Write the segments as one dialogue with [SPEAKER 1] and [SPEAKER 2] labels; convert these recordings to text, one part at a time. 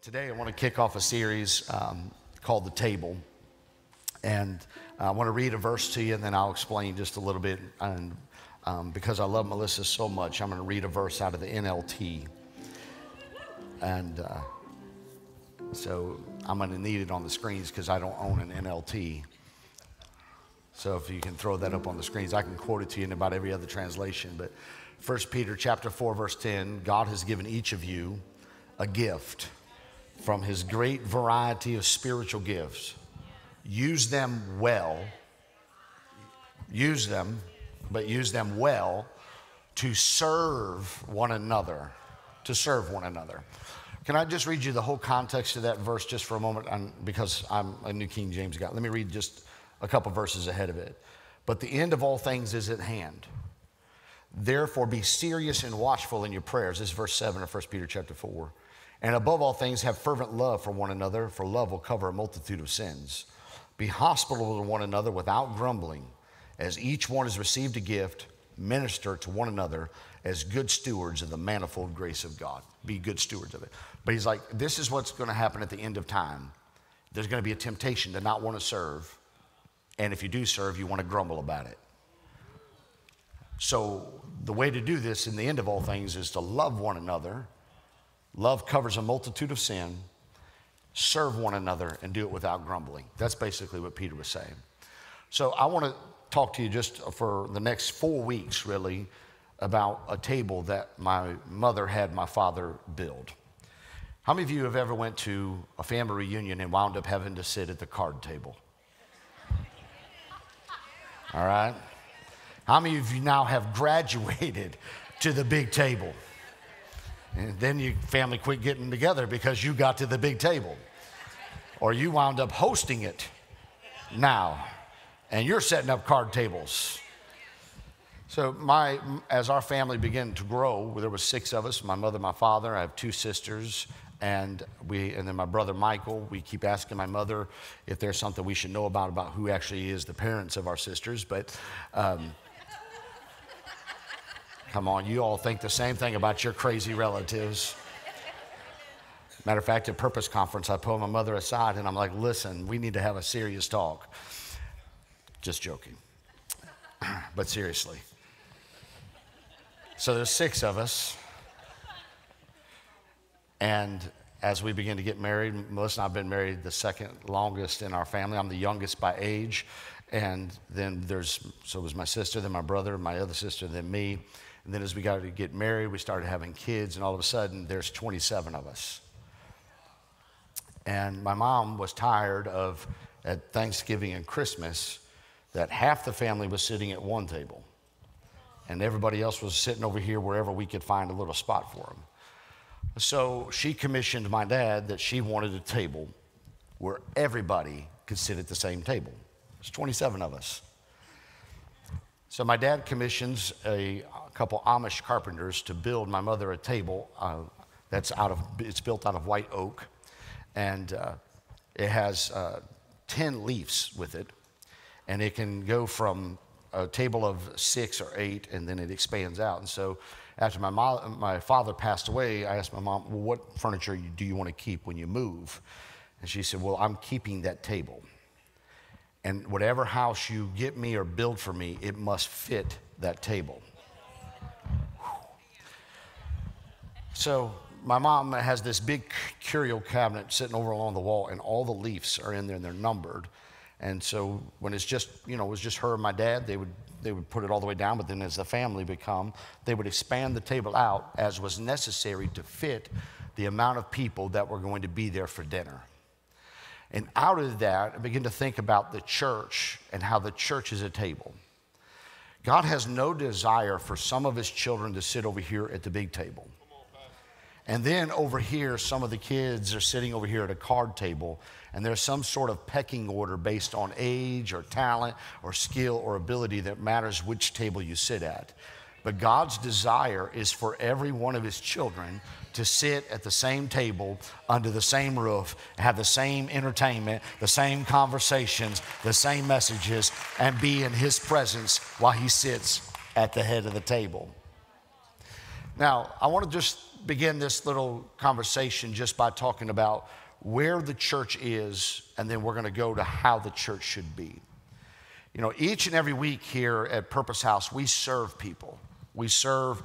[SPEAKER 1] Today, I want to kick off a series um, called The Table. And I want to read a verse to you, and then I'll explain just a little bit. And um, because I love Melissa so much, I'm going to read a verse out of the NLT. And uh, so I'm going to need it on the screens because I don't own an NLT. So if you can throw that up on the screens, I can quote it to you in about every other translation. But 1 Peter chapter 4, verse 10, God has given each of you a gift from his great variety of spiritual gifts. Use them well. Use them, but use them well to serve one another. To serve one another. Can I just read you the whole context of that verse just for a moment? I'm, because I'm a New King James guy. Let me read just a couple verses ahead of it. But the end of all things is at hand. Therefore, be serious and watchful in your prayers. This is verse 7 of 1 Peter chapter 4. And above all things, have fervent love for one another, for love will cover a multitude of sins. Be hospitable to one another without grumbling. As each one has received a gift, minister to one another as good stewards of the manifold grace of God. Be good stewards of it. But he's like, this is what's going to happen at the end of time. There's going to be a temptation to not want to serve. And if you do serve, you want to grumble about it. So, the way to do this in the end of all things is to love one another Love covers a multitude of sin. Serve one another and do it without grumbling. That's basically what Peter was saying. So I want to talk to you just for the next four weeks, really, about a table that my mother had my father build. How many of you have ever went to a family reunion and wound up having to sit at the card table? All right. How many of you now have graduated to the big table? And then your family quit getting together because you got to the big table. Or you wound up hosting it now. And you're setting up card tables. So my, as our family began to grow, there was six of us, my mother, my father, I have two sisters, and we, and then my brother Michael. We keep asking my mother if there's something we should know about, about who actually is the parents of our sisters, but um, Come on, you all think the same thing about your crazy relatives. Matter of fact, at Purpose Conference, I pulled my mother aside and I'm like, listen, we need to have a serious talk. Just joking. but seriously. So there's six of us. And as we begin to get married, Melissa and I have been married the second longest in our family. I'm the youngest by age. And then there's, so was my sister, then my brother, my other sister, then me. And then as we got to get married, we started having kids, and all of a sudden, there's 27 of us. And my mom was tired of, at Thanksgiving and Christmas, that half the family was sitting at one table, and everybody else was sitting over here wherever we could find a little spot for them. So she commissioned my dad that she wanted a table where everybody could sit at the same table. There's 27 of us. So my dad commissions a couple Amish carpenters to build my mother a table uh, that's out of, it's built out of white oak. And uh, it has uh, 10 leaves with it. And it can go from a table of six or eight, and then it expands out. And so after my, mom, my father passed away, I asked my mom, well, what furniture do you want to keep when you move? And she said, well, I'm keeping that table. And whatever house you get me or build for me, it must fit that table. So my mom has this big curio cabinet sitting over along the wall, and all the leaves are in there and they're numbered. And so when it's just, you know, it was just her and my dad, they would they would put it all the way down, but then as the family become, they would expand the table out as was necessary to fit the amount of people that were going to be there for dinner. And out of that, I begin to think about the church and how the church is a table. God has no desire for some of his children to sit over here at the big table. And then over here, some of the kids are sitting over here at a card table, and there's some sort of pecking order based on age or talent or skill or ability that matters which table you sit at. But God's desire is for every one of his children to sit at the same table under the same roof, have the same entertainment, the same conversations, the same messages, and be in his presence while he sits at the head of the table. Now, I want to just begin this little conversation just by talking about where the church is, and then we're going to go to how the church should be. You know, each and every week here at Purpose House, we serve people. We serve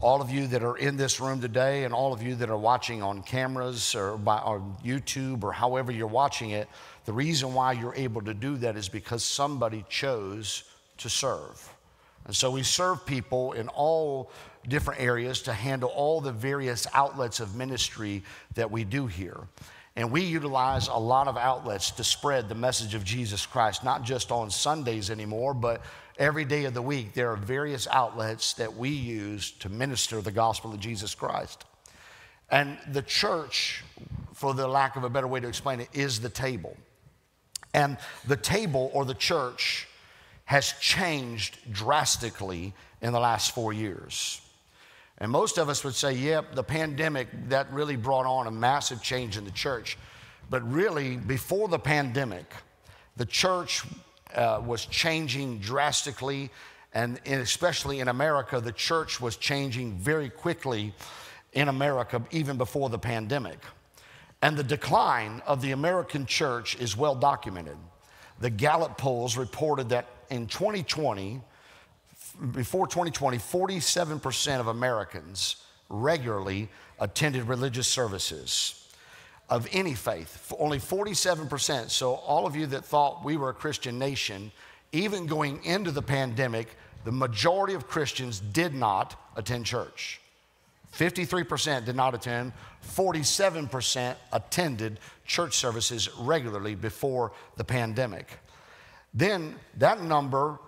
[SPEAKER 1] all of you that are in this room today and all of you that are watching on cameras or by, on YouTube or however you're watching it. The reason why you're able to do that is because somebody chose to serve. And so we serve people in all different areas to handle all the various outlets of ministry that we do here. And we utilize a lot of outlets to spread the message of Jesus Christ, not just on Sundays anymore, but every day of the week. There are various outlets that we use to minister the gospel of Jesus Christ. And the church, for the lack of a better way to explain it, is the table. And the table or the church has changed drastically in the last four years. And most of us would say, yep, the pandemic, that really brought on a massive change in the church. But really, before the pandemic, the church uh, was changing drastically. And especially in America, the church was changing very quickly in America, even before the pandemic. And the decline of the American church is well documented. The Gallup polls reported that in 2020, before 2020, 47% of Americans regularly attended religious services of any faith. Only 47%. So, all of you that thought we were a Christian nation, even going into the pandemic, the majority of Christians did not attend church. 53% did not attend, 47% attended church services regularly before the pandemic. Then that number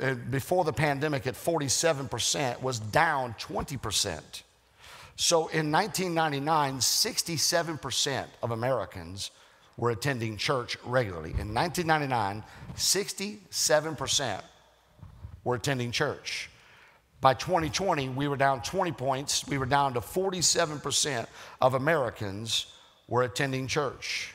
[SPEAKER 1] Uh, before the pandemic at 47% was down 20%. So in 1999, 67% of Americans were attending church regularly. In 1999, 67% were attending church. By 2020, we were down 20 points. We were down to 47% of Americans were attending church.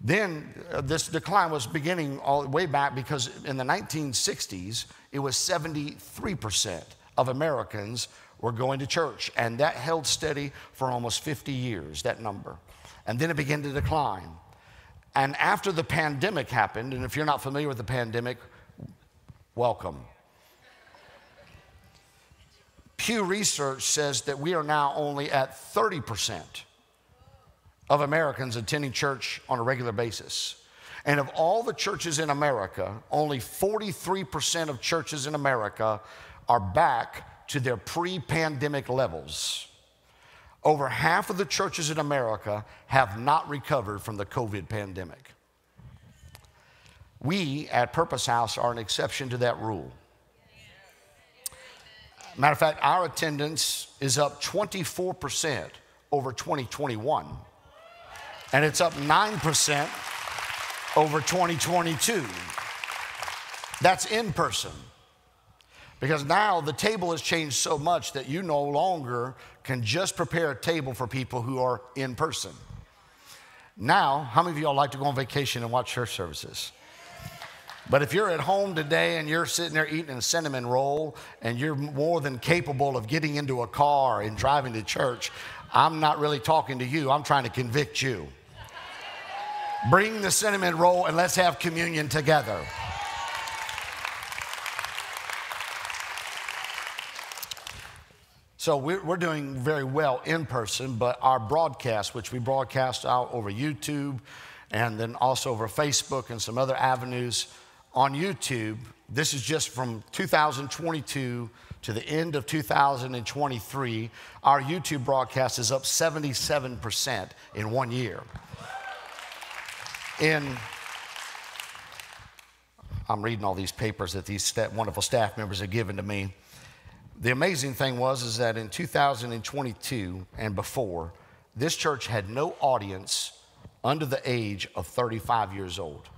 [SPEAKER 1] Then uh, this decline was beginning all the way back because in the 1960s, it was 73% of Americans were going to church. And that held steady for almost 50 years, that number. And then it began to decline. And after the pandemic happened, and if you're not familiar with the pandemic, welcome. Pew Research says that we are now only at 30 percent of Americans attending church on a regular basis. And of all the churches in America, only 43% of churches in America are back to their pre pandemic levels. Over half of the churches in America have not recovered from the COVID pandemic. We at Purpose House are an exception to that rule. Matter of fact, our attendance is up 24% over 2021 and it's up 9% over 2022. That's in person. Because now the table has changed so much that you no longer can just prepare a table for people who are in person. Now, how many of y'all like to go on vacation and watch church services? But if you're at home today and you're sitting there eating a cinnamon roll and you're more than capable of getting into a car and driving to church, I'm not really talking to you. I'm trying to convict you. Bring the cinnamon roll and let's have communion together. So we're, we're, doing very well in person, but our broadcast, which we broadcast out over YouTube and then also over Facebook and some other avenues on YouTube, this is just from 2022 to the end of 2023. Our YouTube broadcast is up 77% in one year in I'm reading all these papers that these wonderful staff members have given to me. The amazing thing was is that in 2022 and before, this church had no audience under the age of 35 years old.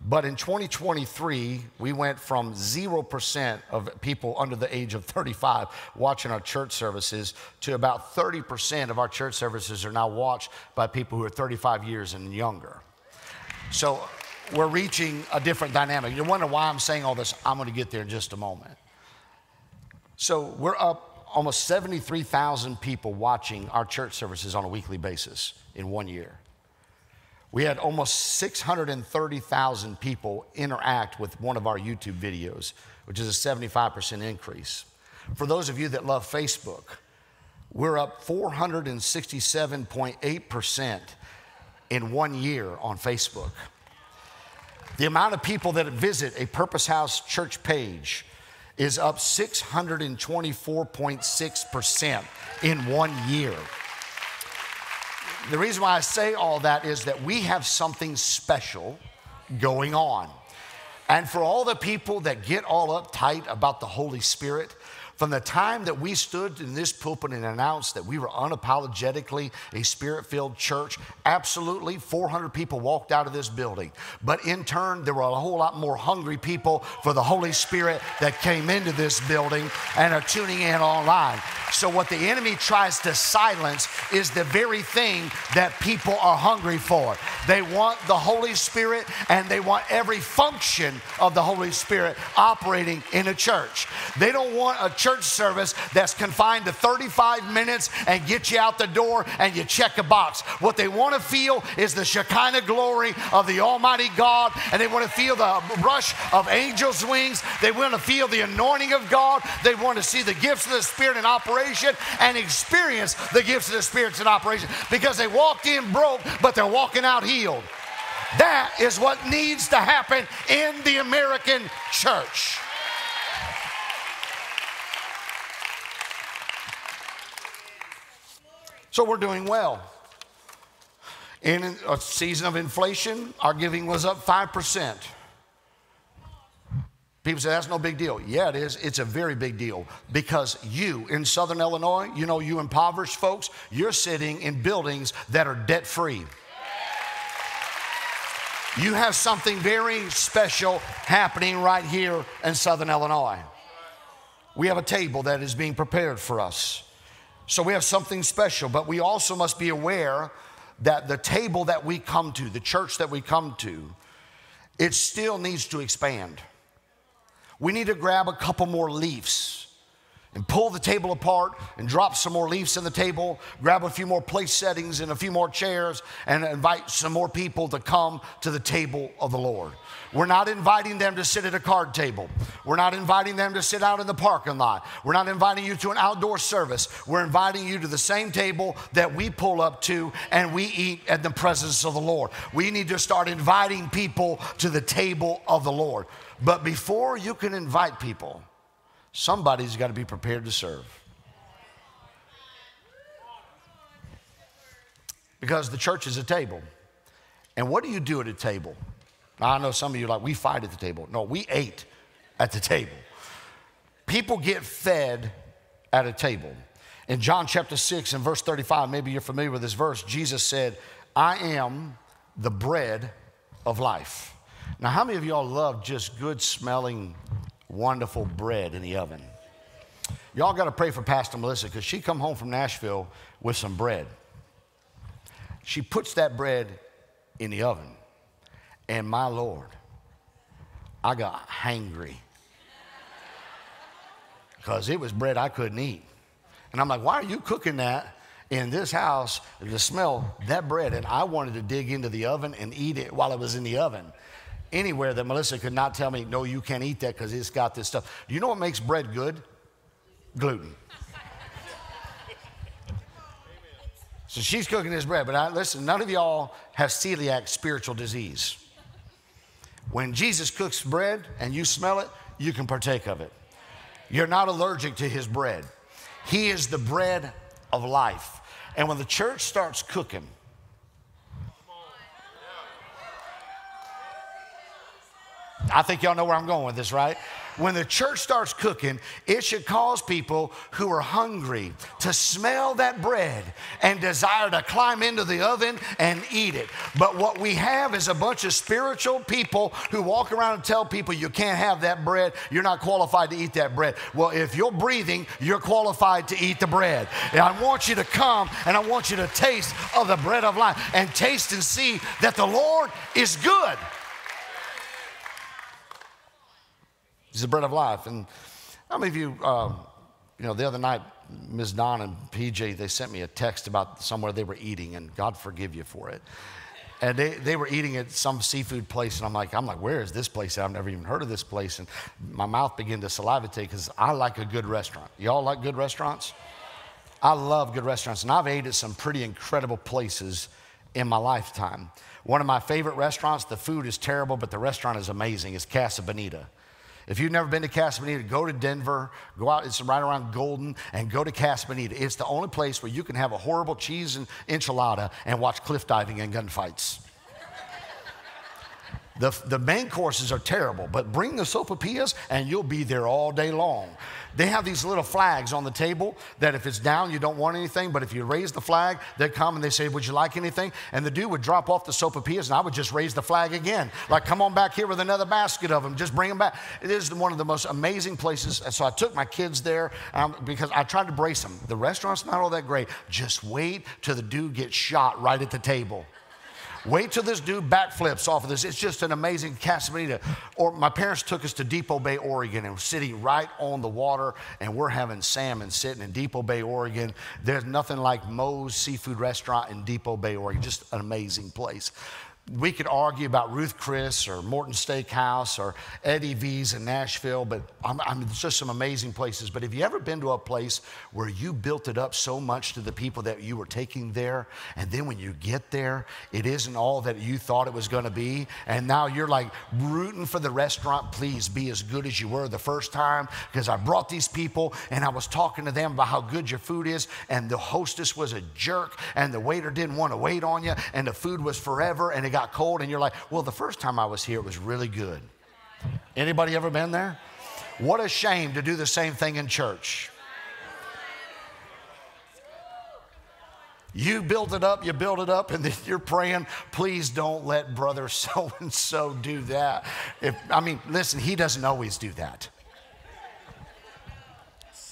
[SPEAKER 1] But in 2023, we went from 0% of people under the age of 35 watching our church services to about 30% of our church services are now watched by people who are 35 years and younger. So we're reaching a different dynamic. You wonder why I'm saying all this. I'm going to get there in just a moment. So we're up almost 73,000 people watching our church services on a weekly basis in one year. We had almost 630,000 people interact with one of our YouTube videos, which is a 75% increase. For those of you that love Facebook, we're up 467.8% in one year on Facebook. The amount of people that visit a Purpose House church page is up 624.6% in one year. The reason why I say all that is that we have something special going on. And for all the people that get all uptight about the Holy Spirit, from the time that we stood in this pulpit and announced that we were unapologetically a spirit filled church, absolutely 400 people walked out of this building. But in turn, there were a whole lot more hungry people for the Holy Spirit that came into this building and are tuning in online. So, what the enemy tries to silence is the very thing that people are hungry for. They want the Holy Spirit and they want every function of the Holy Spirit operating in a church. They don't want a church church service that's confined to 35 minutes and get you out the door and you check a box. What they want to feel is the Shekinah glory of the Almighty God, and they want to feel the rush of angels' wings. They want to feel the anointing of God. They want to see the gifts of the Spirit in operation and experience the gifts of the Spirit in operation because they walked in broke, but they're walking out healed. That is what needs to happen in the American church. So we're doing well. In a season of inflation, our giving was up 5%. People say that's no big deal. Yeah, it is. It's a very big deal because you in Southern Illinois, you know, you impoverished folks, you're sitting in buildings that are debt free. You have something very special happening right here in Southern Illinois. We have a table that is being prepared for us. So we have something special, but we also must be aware that the table that we come to, the church that we come to, it still needs to expand. We need to grab a couple more leaves and pull the table apart and drop some more leaves in the table, grab a few more place settings and a few more chairs, and invite some more people to come to the table of the Lord. We're not inviting them to sit at a card table. We're not inviting them to sit out in the parking lot. We're not inviting you to an outdoor service. We're inviting you to the same table that we pull up to and we eat at the presence of the Lord. We need to start inviting people to the table of the Lord. But before you can invite people, somebody's got to be prepared to serve. Because the church is a table. And what do you do at a table? Now, I know some of you like, we fight at the table. No, we ate at the table. People get fed at a table. In John chapter 6 and verse 35, maybe you're familiar with this verse, Jesus said, I am the bread of life. Now, how many of y'all love just good smelling, wonderful bread in the oven? Y'all got to pray for Pastor Melissa because she come home from Nashville with some bread. She puts that bread in the oven. And my Lord, I got hangry because it was bread I couldn't eat. And I'm like, why are you cooking that in this house to smell that bread? And I wanted to dig into the oven and eat it while it was in the oven. Anywhere that Melissa could not tell me, no, you can't eat that because it's got this stuff. Do you know what makes bread good? Gluten. So she's cooking this bread, but I, listen, none of y'all have celiac spiritual disease. When Jesus cooks bread and you smell it, you can partake of it. You're not allergic to his bread. He is the bread of life. And when the church starts cooking, I think y'all know where I'm going with this, right? when the church starts cooking, it should cause people who are hungry to smell that bread and desire to climb into the oven and eat it. But what we have is a bunch of spiritual people who walk around and tell people you can't have that bread, you're not qualified to eat that bread. Well, if you're breathing, you're qualified to eat the bread. And I want you to come and I want you to taste of the bread of life and taste and see that the Lord is good. He's the bread of life. And how many of you, um, you know, the other night, Ms. Don and PJ, they sent me a text about somewhere they were eating, and God forgive you for it. And they, they were eating at some seafood place, and I'm like, I'm like, where is this place? I've never even heard of this place. And my mouth began to salivate because I like a good restaurant. Y'all like good restaurants? I love good restaurants, and I've ate at some pretty incredible places in my lifetime. One of my favorite restaurants, the food is terrible, but the restaurant is amazing, is Casa Bonita. If you've never been to Casa Bonita, go to Denver, go out, it's right around Golden, and go to Casa Bonita. It's the only place where you can have a horrible cheese and enchilada and watch cliff diving and gunfights. The, the main courses are terrible, but bring the sopapillas and you'll be there all day long. They have these little flags on the table that if it's down, you don't want anything, but if you raise the flag, they come and they say, Would you like anything? And the dude would drop off the sopapillas and I would just raise the flag again. Like, come on back here with another basket of them, just bring them back. It is one of the most amazing places. And so I took my kids there um, because I tried to brace them. The restaurant's not all that great. Just wait till the dude gets shot right at the table. Wait till this dude backflips off of this. It's just an amazing Casa. Or my parents took us to Depoe Bay, Oregon, and we're sitting right on the water, and we're having salmon sitting in Depoe Bay, Oregon. There's nothing like Moe's Seafood Restaurant in Depoe Bay, Oregon. Just an amazing place we could argue about Ruth Chris or Morton Steakhouse or Eddie V's in Nashville, but I'm, I'm, it's just some amazing places. But have you ever been to a place where you built it up so much to the people that you were taking there, and then when you get there, it isn't all that you thought it was going to be, and now you're like rooting for the restaurant, please be as good as you were the first time, because I brought these people and I was talking to them about how good your food is, and the hostess was a jerk, and the waiter didn't want to wait on you, and the food was forever, and it got got cold and you're like, well, the first time I was here, it was really good. Anybody ever been there? What a shame to do the same thing in church. You build it up, you build it up, and then you're praying, please don't let brother so and so do that. If, I mean, listen, he doesn't always do that.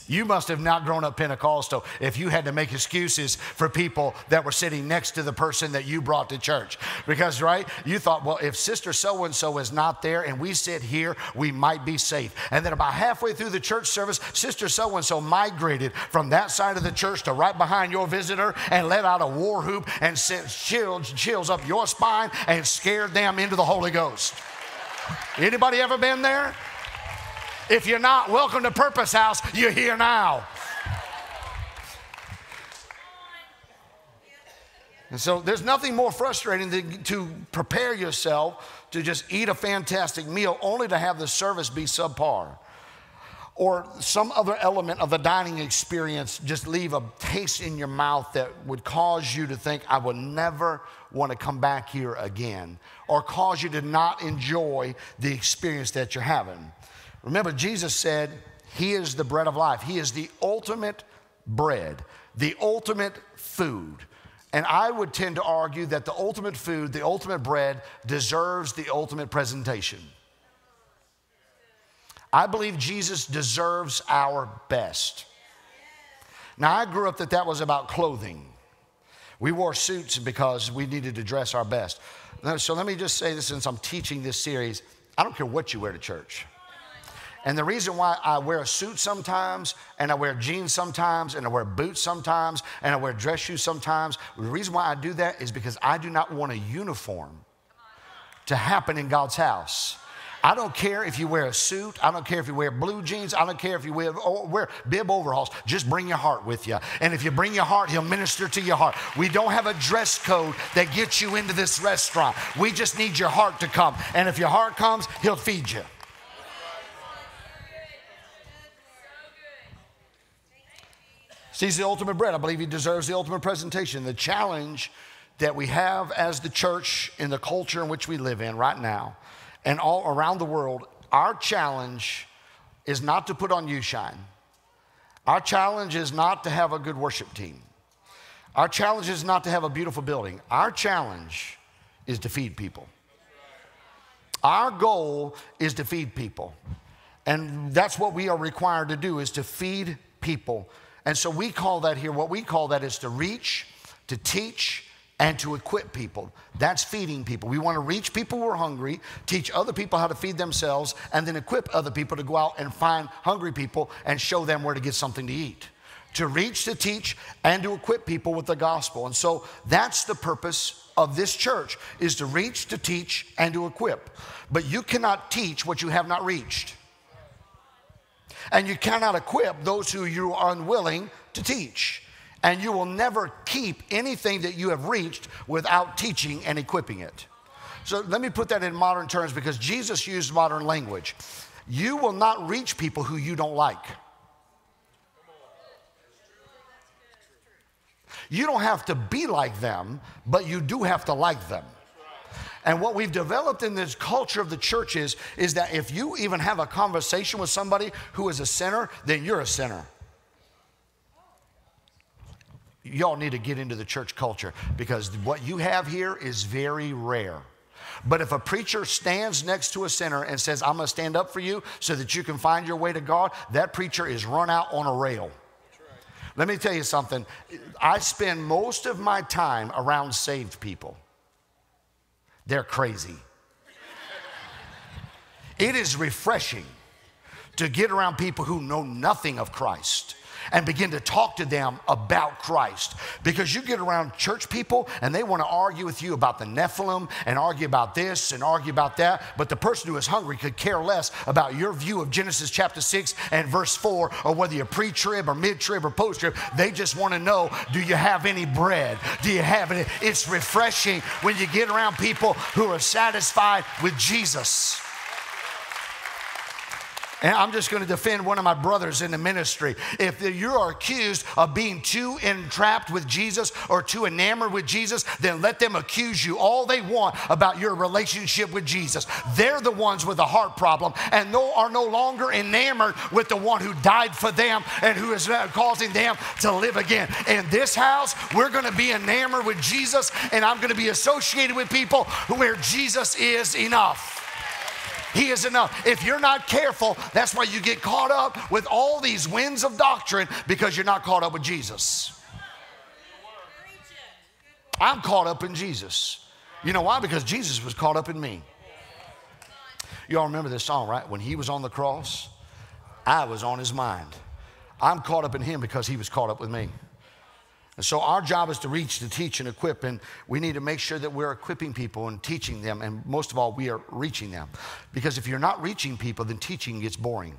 [SPEAKER 1] You must have not grown up Pentecostal if you had to make excuses for people that were sitting next to the person that you brought to church. Because, right, you thought, well, if sister so and so is not there and we sit here, we might be safe. And then about halfway through the church service, sister so and so migrated from that side of the church to right behind your visitor and let out a war whoop and sent chills, chills up your spine and scared them into the Holy Ghost. Anybody ever been there? If you're not, welcome to Purpose House. You're here now. And so there's nothing more frustrating than to prepare yourself to just eat a fantastic meal only to have the service be subpar. Or some other element of the dining experience just leave a taste in your mouth that would cause you to think, I will never want to come back here again. Or cause you to not enjoy the experience that you're having. Remember, Jesus said, He is the bread of life. He is the ultimate bread, the ultimate food. And I would tend to argue that the ultimate food, the ultimate bread, deserves the ultimate presentation. I believe Jesus deserves our best. Now, I grew up that that was about clothing. We wore suits because we needed to dress our best. So let me just say this since I'm teaching this series I don't care what you wear to church. And the reason why I wear a suit sometimes, and I wear jeans sometimes, and I wear boots sometimes, and I wear dress shoes sometimes, the reason why I do that is because I do not want a uniform to happen in God's house. I don't care if you wear a suit. I don't care if you wear blue jeans. I don't care if you wear, oh, wear bib overalls. Just bring your heart with you. And if you bring your heart, He'll minister to your heart. We don't have a dress code that gets you into this restaurant. We just need your heart to come. And if your heart comes, He'll feed you. He's the ultimate bread. I believe he deserves the ultimate presentation. The challenge that we have as the church in the culture in which we live in right now and all around the world, our challenge is not to put on you shine. Our challenge is not to have a good worship team. Our challenge is not to have a beautiful building. Our challenge is to feed people. Our goal is to feed people. And that's what we are required to do is to feed people and so we call that here, what we call that is to reach, to teach, and to equip people. That's feeding people. We want to reach people who are hungry, teach other people how to feed themselves, and then equip other people to go out and find hungry people and show them where to get something to eat. to reach, to teach, and to equip people with the gospel. And so that's the purpose of this church is to reach, to teach, and to equip. But you cannot teach what you have not reached. And you cannot equip those who you are unwilling to teach. And you will never keep anything that you have reached without teaching and equipping it. So let me put that in modern terms because Jesus used modern language. You will not reach people who you don't like. You don't have to be like them, but you do have to like them. And what we've developed in this culture of the church is, is that if you even have a conversation with somebody who is a sinner, then you're a sinner. Y'all need to get into the church culture because what you have here is very rare. But if a preacher stands next to a sinner and says, I'm going to stand up for you so that you can find your way to God, that preacher is run out on a rail. Let me tell you something. I spend most of my time around saved people. They're crazy. it is refreshing to get around people who know nothing of Christ and begin to talk to them about Christ. Because you get around church people and they want to argue with you about the Nephilim and argue about this and argue about that. But the person who is hungry could care less about your view of Genesis chapter 6 and verse 4 or whether you're pre trib or mid trib or post trib. They just want to know do you have any bread? Do you have any? It's refreshing when you get around people who are satisfied with Jesus. And I'm just going to defend one of my brothers in the ministry. If you are accused of being too entrapped with Jesus or too enamored with Jesus, then let them accuse you all they want about your relationship with Jesus. They're the ones with a heart problem and no, are no longer enamored with the one who died for them and who is causing them to live again. In this house, we're going to be enamored with Jesus, and I'm going to be associated with people where Jesus is enough. He is enough. If you're not careful, that's why you get caught up with all these winds of doctrine because you're not caught up with Jesus. I'm caught up in Jesus. You know why? Because Jesus was caught up in me. You all remember this song, right? When he was on the cross, I was on his mind. I'm caught up in him because he was caught up with me. And so our job is to reach, to teach, and equip. And we need to make sure that we're equipping people and teaching them. And most of all, we are reaching them. Because if you're not reaching people, then teaching gets boring.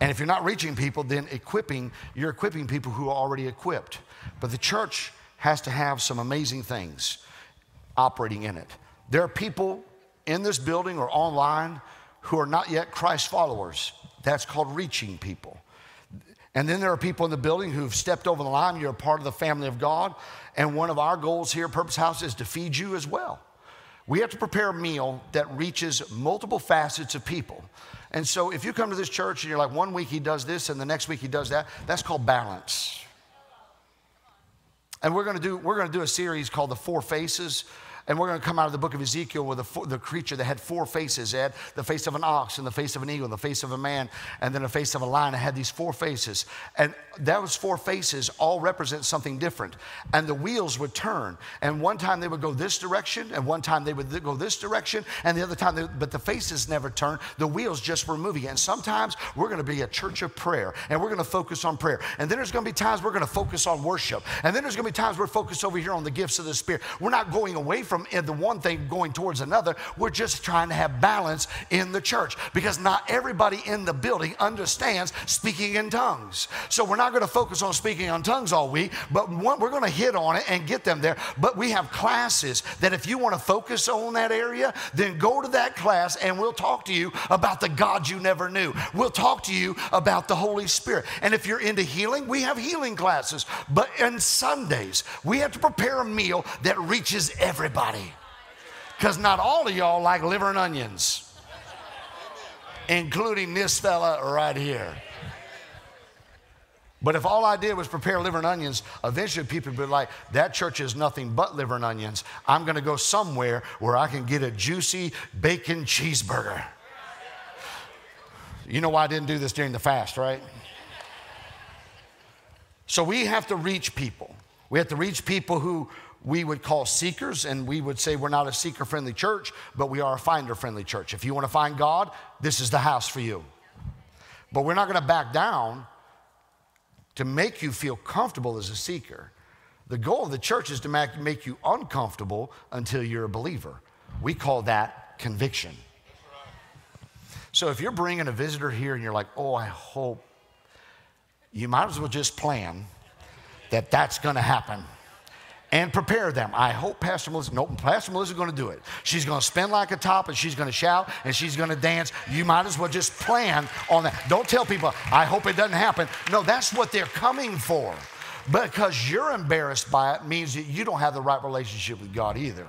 [SPEAKER 1] And if you're not reaching people, then equipping, you're equipping people who are already equipped. But the church has to have some amazing things operating in it. There are people in this building or online who are not yet Christ followers. That's called reaching people. And then there are people in the building who've stepped over the line. You're a part of the family of God. And one of our goals here at Purpose House is to feed you as well. We have to prepare a meal that reaches multiple facets of people. And so if you come to this church and you're like, one week he does this and the next week he does that, that's called balance. And we're gonna do, we're gonna do a series called The Four Faces. And we're going to come out of the book of Ezekiel with the, creature that had four faces. The face of an ox, and the face of an eagle, and the face of a man, and then the face of a lion. It had these four faces. And those four faces all represent something different. And the wheels would turn. And one time they would go this direction, and one time they would go this direction, and the other time, they, but the faces never turn. The wheels just were moving. And sometimes we're going to be a church of prayer, and we're going to focus on prayer. And then there's going to be times we're going to focus on worship. And then there's going to be times we're focused over here on the gifts of the Spirit. We're not going away from from the one thing going towards another. We're just trying to have balance in the church because not everybody in the building understands speaking in tongues. So we're not going to focus on speaking on tongues all week, but we're going to hit on it and get them there. But we have classes that if you want to focus on that area, then go to that class and we'll talk to you about the God you never knew. We'll talk to you about the Holy Spirit. And if you're into healing, we have healing classes. But on Sundays, we have to prepare a meal that reaches everybody everybody. Because not all of y'all like liver and onions, including this fella right here. But if all I did was prepare liver and onions, eventually people would be like, that church is nothing but liver and onions. I'm going to go somewhere where I can get a juicy bacon cheeseburger. You know why I didn't do this during the fast, right? So we have to reach people. We have to reach people who we would call seekers, and we would say we're not a seeker friendly church, but we are a finder friendly church. If you want to find God, this is the house for you. But we're not going to back down to make you feel comfortable as a seeker. The goal of the church is to make you uncomfortable until you're a believer. We call that conviction. So if you're bringing a visitor here and you're like, oh, I hope, you might as well just plan that that's going to happen and prepare them. I hope Pastor Melissa, no, Pastor Melissa's going to do it. She's going to spin like a top and she's going to shout and she's going to dance. You might as well just plan on that. Don't tell people, I hope it doesn't happen. No, that's what they're coming for. Because you're embarrassed by it means that you don't have the right relationship with God either.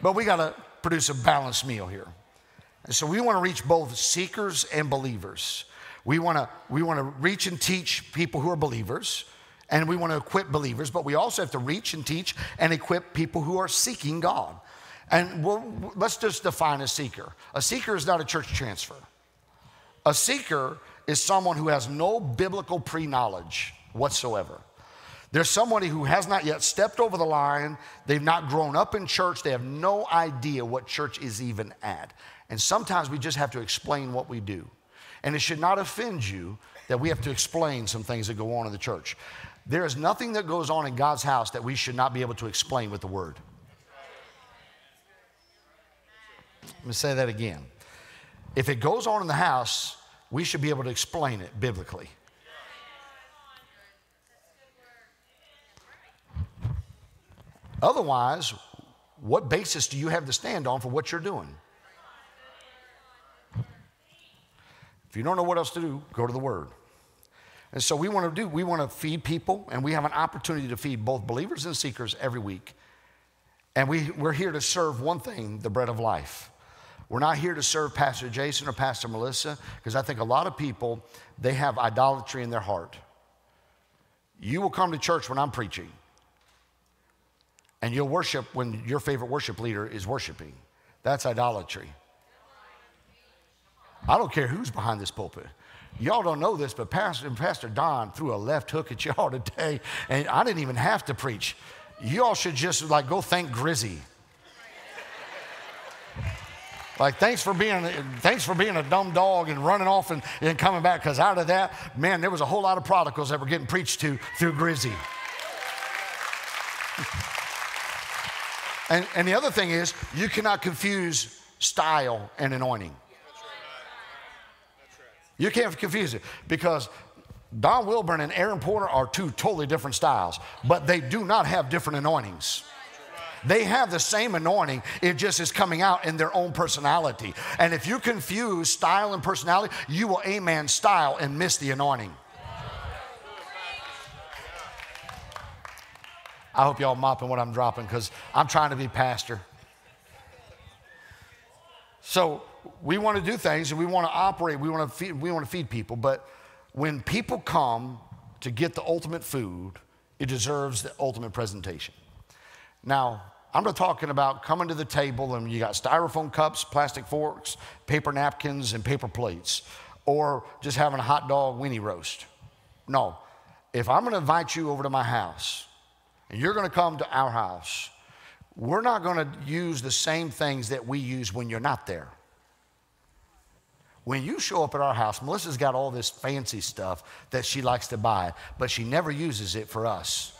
[SPEAKER 1] But we got to produce a balanced meal here. And so we want to reach both seekers and believers. We want to we want to reach and teach people who are believers and we want to equip believers, but we also have to reach and teach and equip people who are seeking God. And let's just define a seeker. A seeker is not a church transfer. A seeker is someone who has no biblical pre knowledge whatsoever. There's somebody who has not yet stepped over the line. They've not grown up in church. They have no idea what church is even at. And sometimes we just have to explain what we do. And it should not offend you that we have to explain some things that go on in the church. There is nothing that goes on in God's house that we should not be able to explain with the word. Let me say that again. If it goes on in the house, we should be able to explain it biblically. Otherwise, what basis do you have to stand on for what you're doing? If you don't know what else to do, go to the Word. And so we want to do, we want to feed people, and we have an opportunity to feed both believers and seekers every week. And we, we're here to serve one thing the bread of life. We're not here to serve Pastor Jason or Pastor Melissa, because I think a lot of people, they have idolatry in their heart. You will come to church when I'm preaching, and you'll worship when your favorite worship leader is worshiping. That's idolatry. I don't care who's behind this pulpit. Y'all don't know this, but Pastor, Pastor Don threw a left hook at y'all today, and I didn't even have to preach. Y'all should just like go thank Grizzy. Like, thanks for being, thanks for being a dumb dog and running off and, and coming back. Because out of that, man, there was a whole lot of prodigals that were getting preached to through Grizzy. and, and the other thing is, you cannot confuse style and anointing. You can't confuse it because Don Wilburn and Aaron Porter are two totally different styles, but they do not have different anointings. They have the same anointing, it just is coming out in their own personality. And if you confuse style and personality, you will amen style and miss the anointing. I hope y'all mopping what I'm dropping because I'm trying to be pastor. So we want to do things and we want to operate, we want to feed, we want to feed people, but when people come to get the ultimate food, it deserves the ultimate presentation. Now, I'm not talking about coming to the table and you got styrofoam cups, plastic forks, paper napkins, and paper plates, or just having a hot dog weenie roast. No. If I'm going to invite you over to my house and you're going to come to our house, we're not going to use the same things that we use when you're not there. When you show up at our house, Melissa's got all this fancy stuff that she likes to buy, but she never uses it for us.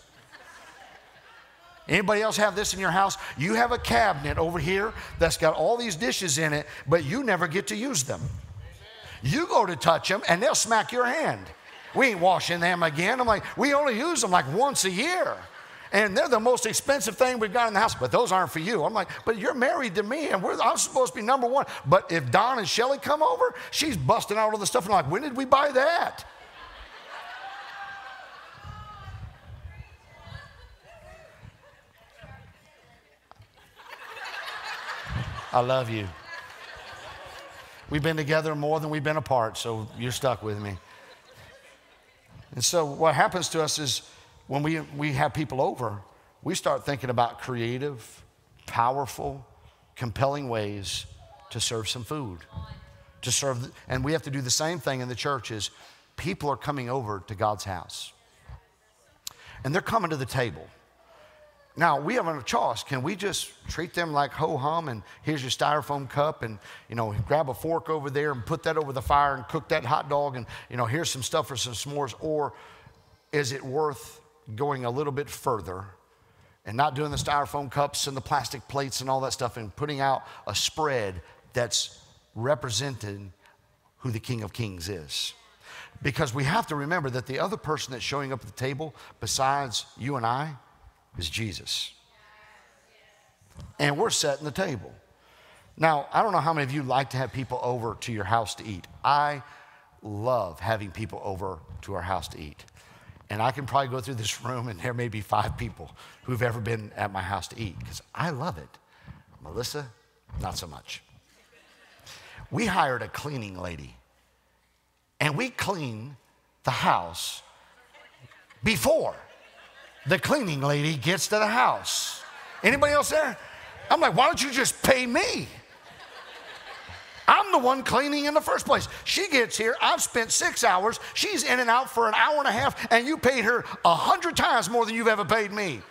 [SPEAKER 1] Anybody else have this in your house? You have a cabinet over here that's got all these dishes in it, but you never get to use them. You go to touch them and they'll smack your hand. We ain't washing them again. I'm like, we only use them like once a year and they're the most expensive thing we've got in the house, but those aren't for you. I'm like, but you're married to me, and I'm supposed to be number one. But if Don and Shelly come over, she's busting out all the stuff, and I'm like, when did we buy that? I love you. We've been together more than we've been apart, so you're stuck with me. And so what happens to us is when we, we have people over, we start thinking about creative, powerful, compelling ways to serve some food. To serve, and we have to do the same thing in the churches. People are coming over to God's house. And they're coming to the table. Now we have a choice. Can we just treat them like ho hum and here's your styrofoam cup and you know grab a fork over there and put that over the fire and cook that hot dog and you know here's some stuff for some s'mores or is it worth going a little bit further and not doing the styrofoam cups and the plastic plates and all that stuff and putting out a spread that's representing who the King of Kings is? Because we have to remember that the other person that's showing up at the table besides you and I is Jesus. And we're setting the table. Now, I don't know how many of you like to have people over to your house to eat. I love having people over to our house to eat. And I can probably go through this room and there may be five people who've ever been at my house to eat because I love it. Melissa, not so much. We hired a cleaning lady and we clean the house before the cleaning lady gets to the house. Anybody else there? I'm like, why don't you just pay me? I'm the one cleaning in the first place. She gets here, I've spent six hours, she's in and out for an hour and a half, and you paid her a hundred times more than you've ever paid me.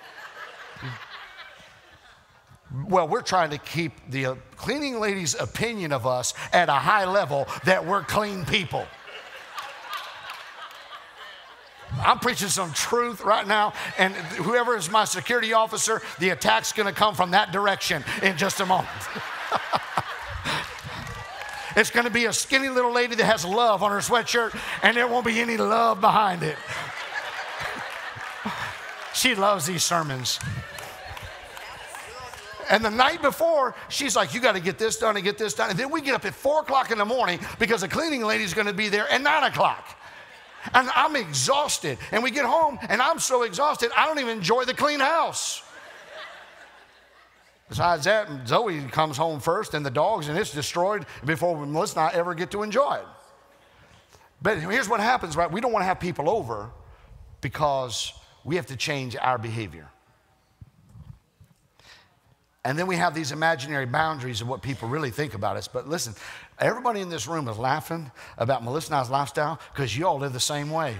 [SPEAKER 1] Well, we're trying to keep the uh, cleaning lady's opinion of us at a high level that we're clean people. I'm preaching some truth right now, and whoever is my security officer, the attack's gonna come from that direction in just a moment. it's gonna be a skinny little lady that has love on her sweatshirt, and there won't be any love behind it. she loves these sermons. And the night before, she's like, You got to get this done and get this done. And then we get up at four o'clock in the morning because the cleaning lady's going to be there at nine o'clock. And I'm exhausted. And we get home and I'm so exhausted, I don't even enjoy the clean house. Besides that, Zoe comes home first and the dogs, and it's destroyed before Melissa and I ever get to enjoy it. But here's what happens, right? We don't want to have people over because we have to change our behavior. And then we have these imaginary boundaries of what people really think about us. But listen, everybody in this room is laughing about Melissa and I's lifestyle because you all live the same way.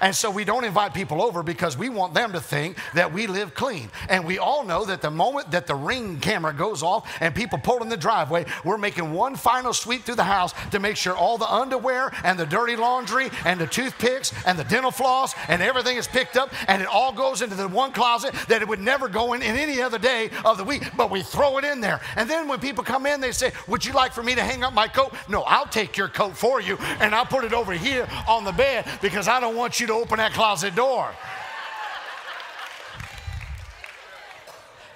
[SPEAKER 1] And so we don't invite people over because we want them to think that we live clean. And we all know that the moment that the ring camera goes off and people pull in the driveway, we're making one final sweep through the house to make sure all the underwear and the dirty laundry and the toothpicks and the dental floss and everything is picked up and it all goes into the one closet that it would never go in in any other day of the week. But we throw it in there. And then when people come in, they say, Would you like for me to hang up my coat? No, I'll take your coat for you and I'll put it over here on the bed because I don't want you to open that closet door.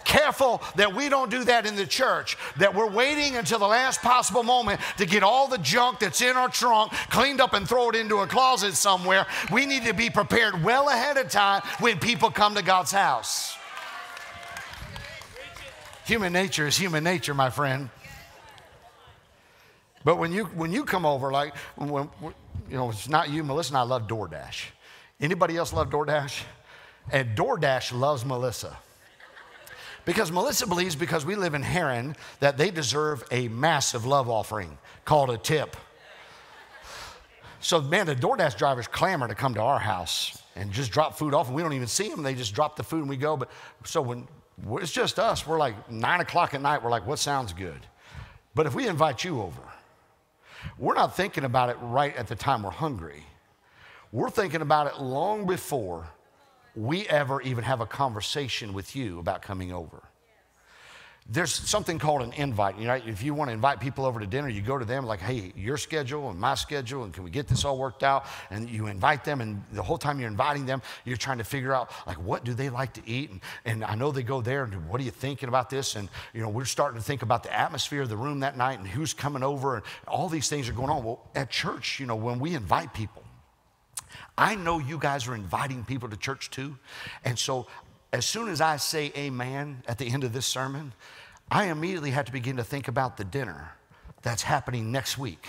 [SPEAKER 1] Careful that we don't do that in the church, that we're waiting until the last possible moment to get all the junk that's in our trunk cleaned up and throw it into a closet somewhere. We need to be prepared well ahead of time when people come to God's house. Human nature is human nature, my friend. But when you when you come over, like when, you know, it's not you, Melissa and I love DoorDash. Anybody else love DoorDash? And DoorDash loves Melissa. Because Melissa believes because we live in Herrin that they deserve a massive love offering called a tip. So, man, the DoorDash drivers clamor to come to our house and just drop food off, and we don't even see them. They just drop the food and we go. But so when it's just us, we're like nine o'clock at night, we're like, what sounds good? But if we invite you over, we're not thinking about it right at the time we're hungry. We're thinking about it long before we ever even have a conversation with you about coming over. There's something called an invite. You know, if you want to invite people over to dinner, you go to them like, hey, your schedule and my schedule, and can we get this all worked out? And you invite them, and the whole time you're inviting them, you're trying to figure out like what do they like to eat? And, and I know they go there, and what are you thinking about this? And you know, we're starting to think about the atmosphere of the room that night and who's coming over, and all these things are going on. Well, at church, you know, when we invite people, I know you guys are inviting people to church too. And so as soon as I say amen at the end of this sermon, I immediately have to begin to think about the dinner that's happening next week.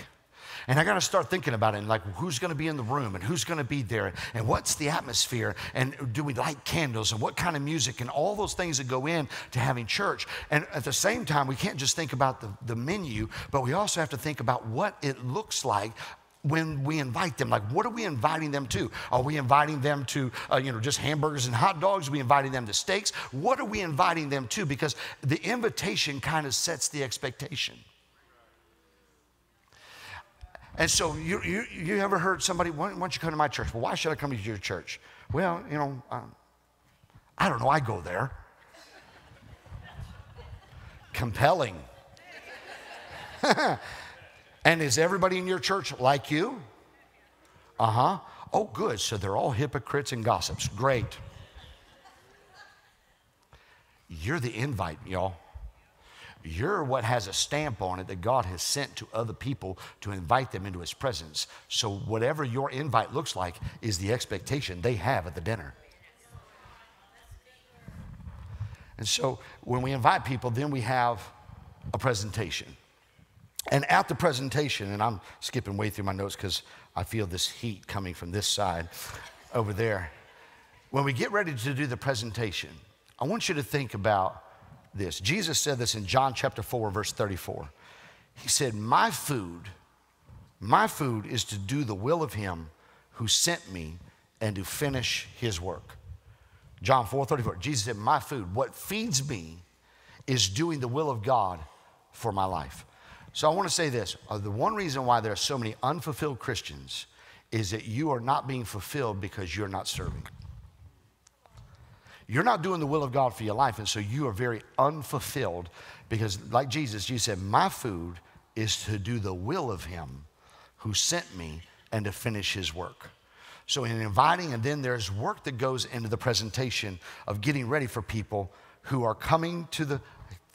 [SPEAKER 1] And I got to start thinking about it and like who's going to be in the room and who's going to be there and what's the atmosphere and do we light candles and what kind of music and all those things that go in to having church. And at the same time, we can't just think about the, the menu, but we also have to think about what it looks like when we invite them. Like, what are we inviting them to? Are we inviting them to, uh, you know, just hamburgers and hot dogs? Are we inviting them to steaks? What are we inviting them to? Because the invitation kind of sets the expectation. And so you, you, you ever heard somebody, why, why don't you come to my church? Well, why should I come to your church? Well, you know, um, I don't know, I go there. Compelling. and is everybody in your church like you? Uh huh. Oh, good. So they're all hypocrites and gossips. Great. You're the invite, y'all. You're what has a stamp on it that God has sent to other people to invite them into His presence. So, whatever your invite looks like is the expectation they have at the dinner. And so, when we invite people, then we have a presentation. And at the presentation, and I'm skipping way through my notes because I feel this heat coming from this side over there. When we get ready to do the presentation, I want you to think about this. Jesus said this in John chapter 4, verse 34. He said, My food, my food is to do the will of him who sent me and to finish his work. John 4, 34. Jesus said, My food, what feeds me is doing the will of God for my life. So I want to say this uh, the one reason why there are so many unfulfilled Christians is that you are not being fulfilled because you're not serving. You're not doing the will of God for your life, and so you are very unfulfilled because, like Jesus, you said, My food is to do the will of Him who sent me and to finish His work. So, in inviting, and then there's work that goes into the presentation of getting ready for people who are coming to the,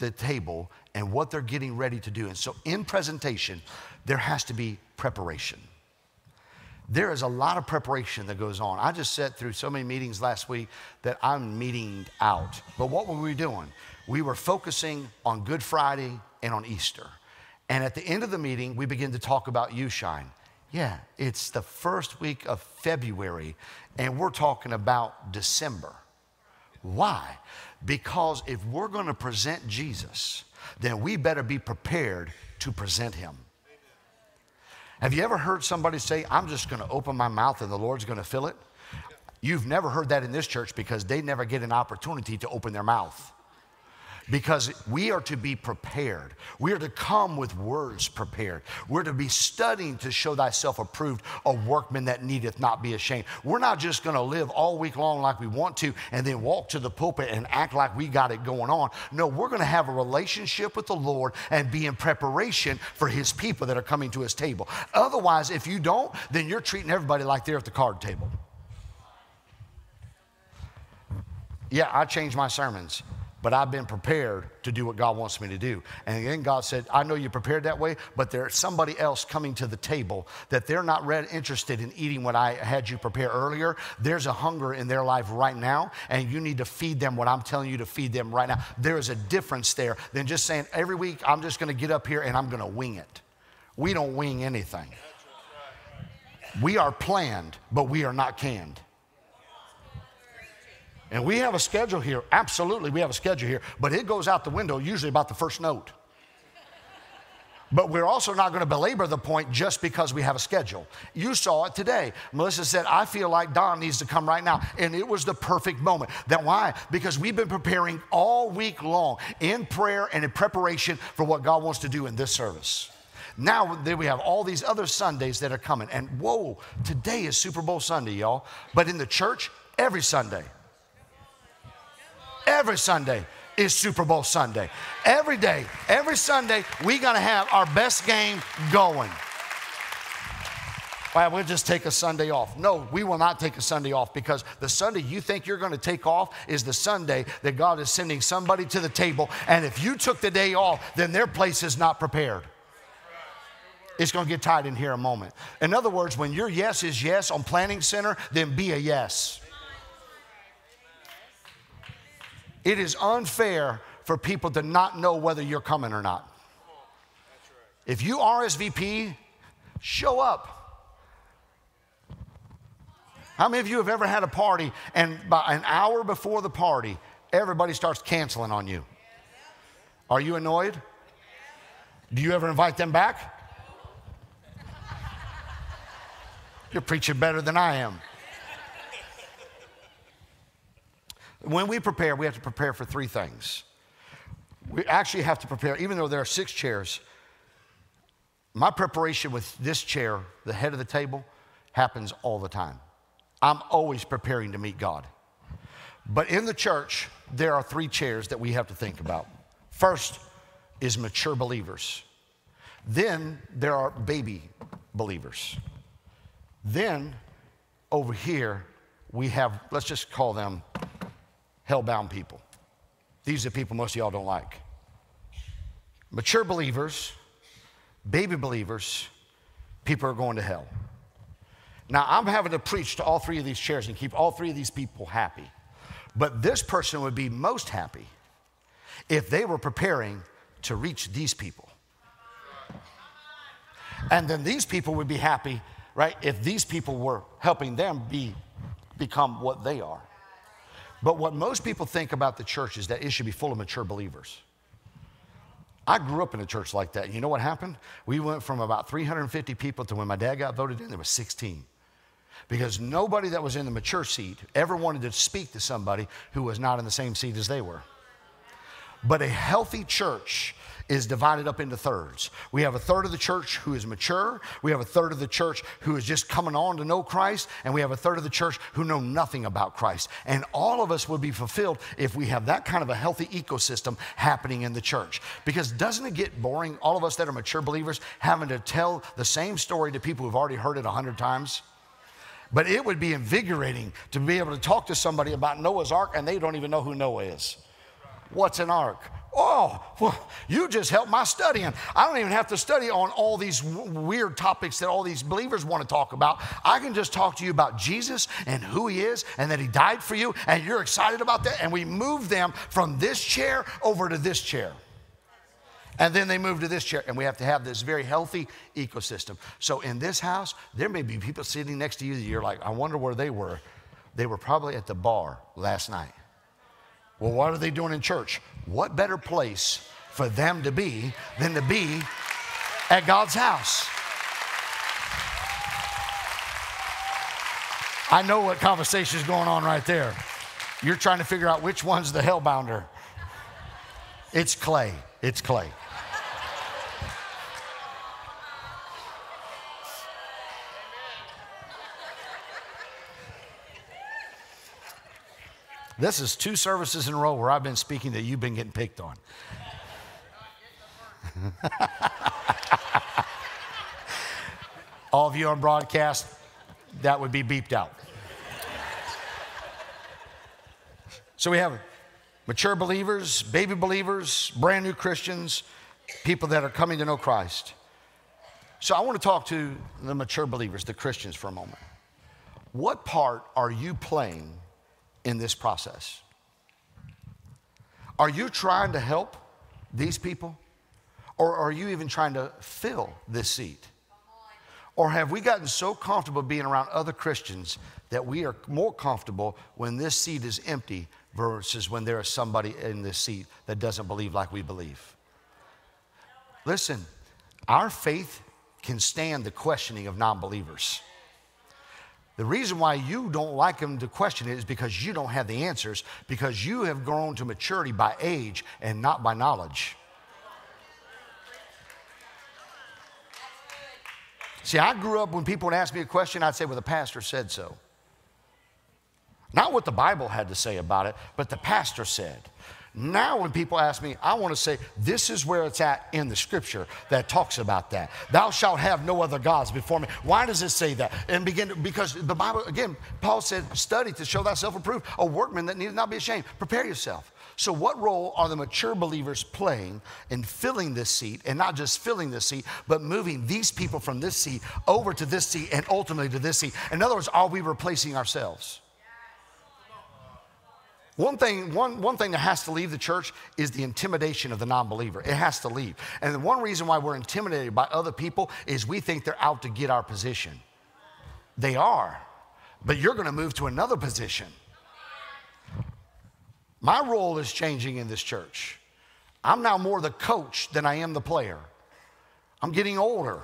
[SPEAKER 1] the table and what they're getting ready to do. And so, in presentation, there has to be preparation there is a lot of preparation that goes on. I just sat through so many meetings last week that I'm meeting out. But what were we doing? We were focusing on Good Friday and on Easter. And at the end of the meeting, we begin to talk about You Shine. Yeah, it's the first week of February, and we're talking about December. Why? Because if we're going to present Jesus, then we better be prepared to present him. Have you ever heard somebody say, I'm just going to open my mouth and the Lord's going to fill it? You've never heard that in this church because they never get an opportunity to open their mouth because we are to be prepared. We are to come with words prepared. We're to be studying to show thyself approved, a workman that needeth not be ashamed. We're not just going to live all week long like we want to and then walk to the pulpit and act like we got it going on. No, we're going to have a relationship with the Lord and be in preparation for his people that are coming to his table. Otherwise, if you don't, then you're treating everybody like they're at the card table. Yeah, I change my sermons but I've been prepared to do what God wants me to do. And then God said, I know you're prepared that way, but there's somebody else coming to the table that they're not read, interested in eating what I had you prepare earlier. There's a hunger in their life right now, and you need to feed them what I'm telling you to feed them right now. There is a difference there than just saying, every week I'm just going to get up here and I'm going to wing it. We don't wing anything. We are planned, but we are not canned. And we have a schedule here. Absolutely, we have a schedule here, but it goes out the window usually about the first note. But we're also not going to belabor the point just because we have a schedule. You saw it today. Melissa said, I feel like Don needs to come right now. And it was the perfect moment. That why? Because we've been preparing all week long in prayer and in preparation for what God wants to do in this service. Now then we have all these other Sundays that are coming. And whoa, today is Super Bowl Sunday, y'all. But in the church, every Sunday. Every Sunday is Super Bowl Sunday. Every day, every Sunday, we got to have our best game going. Well, we'll just take a Sunday off. No, we will not take a Sunday off because the Sunday you think you're going to take off is the Sunday that God is sending somebody to the table. And if you took the day off, then their place is not prepared. It's going to get tied in here a moment. In other words, when your yes is yes on Planning Center, then be a yes. It is unfair for people to not know whether you're coming or not. If you RSVP, show up. How many of you have ever had a party and by an hour before the party, everybody starts canceling on you? Are you annoyed? Do you ever invite them back? You're preaching better than I am. When we prepare, we have to prepare for three things. We actually have to prepare, even though there are six chairs, my preparation with this chair, the head of the table, happens all the time. I'm always preparing to meet God. But in the church, there are three chairs that we have to think about. First is mature believers. Then there are baby believers. Then over here, we have, let's just call them hell-bound people. These are the people most of y'all don't like. Mature believers, baby believers, people are going to hell. Now, I'm having to preach to all three of these chairs and keep all three of these people happy. But this person would be most happy if they were preparing to reach these people. And then these people would be happy, right, if these people were helping them be, become what they are. But what most people think about the church is that it should be full of mature believers. I grew up in a church like that. You know what happened? We went from about 350 people to when my dad got voted in, there was 16. Because nobody that was in the mature seat ever wanted to speak to somebody who was not in the same seat as they were. But a healthy church is divided up into thirds. We have a third of the church who is mature, we have a third of the church who is just coming on to know Christ, and we have a third of the church who know nothing about Christ. And all of us would be fulfilled if we have that kind of a healthy ecosystem happening in the church. Because doesn't it get boring, all of us that are mature believers, having to tell the same story to people who've already heard it a hundred times? But it would be invigorating to be able to talk to somebody about Noah's ark and they don't even know who Noah is. What's an ark? Oh, well, you just helped my studying. I don't even have to study on all these weird topics that all these believers want to talk about. I can just talk to you about Jesus and who he is and that he died for you, and you're excited about that. And we move them from this chair over to this chair. And then they move to this chair, and we have to have this very healthy ecosystem. So in this house, there may be people sitting next to you that you're like, I wonder where they were. They were probably at the bar last night. Well, what are they doing in church? What better place for them to be than to be at God's house? I know what conversation is going on right there. You're trying to figure out which one's the hellbounder. It's Clay. It's Clay. This is two services in a row where I've been speaking that you've been getting picked on. All of you on broadcast, that would be beeped out. So we have mature believers, baby believers, brand new Christians, people that are coming to know Christ. So I want to talk to the mature believers, the Christians, for a moment. What part are you playing in this process? Are you trying to help these people? Or are you even trying to fill this seat? Or have we gotten so comfortable being around other Christians that we are more comfortable when this seat is empty versus when there is somebody in this seat that doesn't believe like we believe? Listen, our faith can stand the questioning of non believers. The reason why you don't like them to question it is because you don't have the answers, because you have grown to maturity by age and not by knowledge. See, I grew up when people would ask me a question, I'd say, Well, the pastor said so. Not what the Bible had to say about it, but the pastor said. Now, when people ask me, I want to say, this is where it's at in the scripture that talks about that. Thou shalt have no other gods before me. Why does it say that? And begin to, because the Bible, again, Paul said, study to show thyself approved, a workman that need not be ashamed. Prepare yourself. So, what role are the mature believers playing in filling this seat, and not just filling this seat, but moving these people from this seat over to this seat and ultimately to this seat? In other words, are we replacing ourselves? One thing, one, one thing that has to leave the church is the intimidation of the non believer. It has to leave. And the one reason why we're intimidated by other people is we think they're out to get our position. They are, but you're going to move to another position. My role is changing in this church. I'm now more the coach than I am the player. I'm getting older.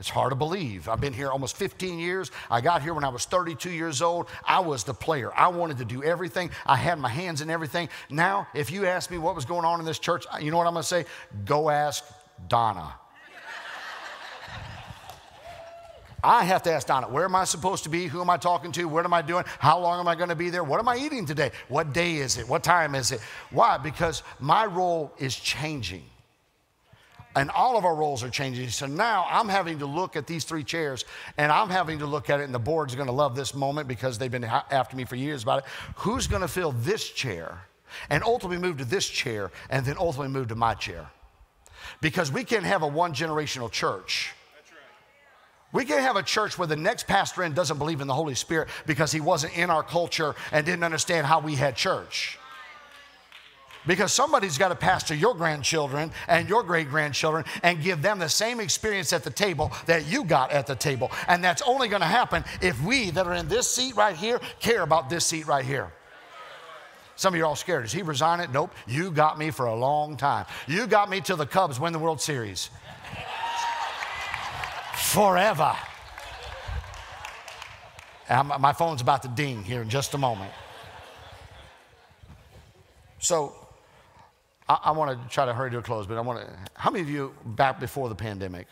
[SPEAKER 1] It's hard to believe. I've been here almost 15 years. I got here when I was 32 years old. I was the player. I wanted to do everything. I had my hands in everything. Now, if you ask me what was going on in this church, you know what I'm going to say? Go ask Donna. I have to ask Donna, where am I supposed to be? Who am I talking to? What am I doing? How long am I going to be there? What am I eating today? What day is it? What time is it? Why? Because my role is changing. And all of our roles are changing. So now I'm having to look at these three chairs and I'm having to look at it, and the board's gonna love this moment because they've been after me for years about it. Who's gonna fill this chair and ultimately move to this chair and then ultimately move to my chair? Because we can't have a one generational church. We can't have a church where the next pastor in doesn't believe in the Holy Spirit because he wasn't in our culture and didn't understand how we had church. Because somebody's got to pastor your grandchildren and your great grandchildren and give them the same experience at the table that you got at the table. And that's only going to happen if we that are in this seat right here care about this seat right here. Some of you are all scared. Is he resigning? Nope. You got me for a long time. You got me till the Cubs win the World Series. Forever. And my phone's about to ding here in just a moment. So, I, I want to try to hurry to a close, but I want to. How many of you, back before the pandemic,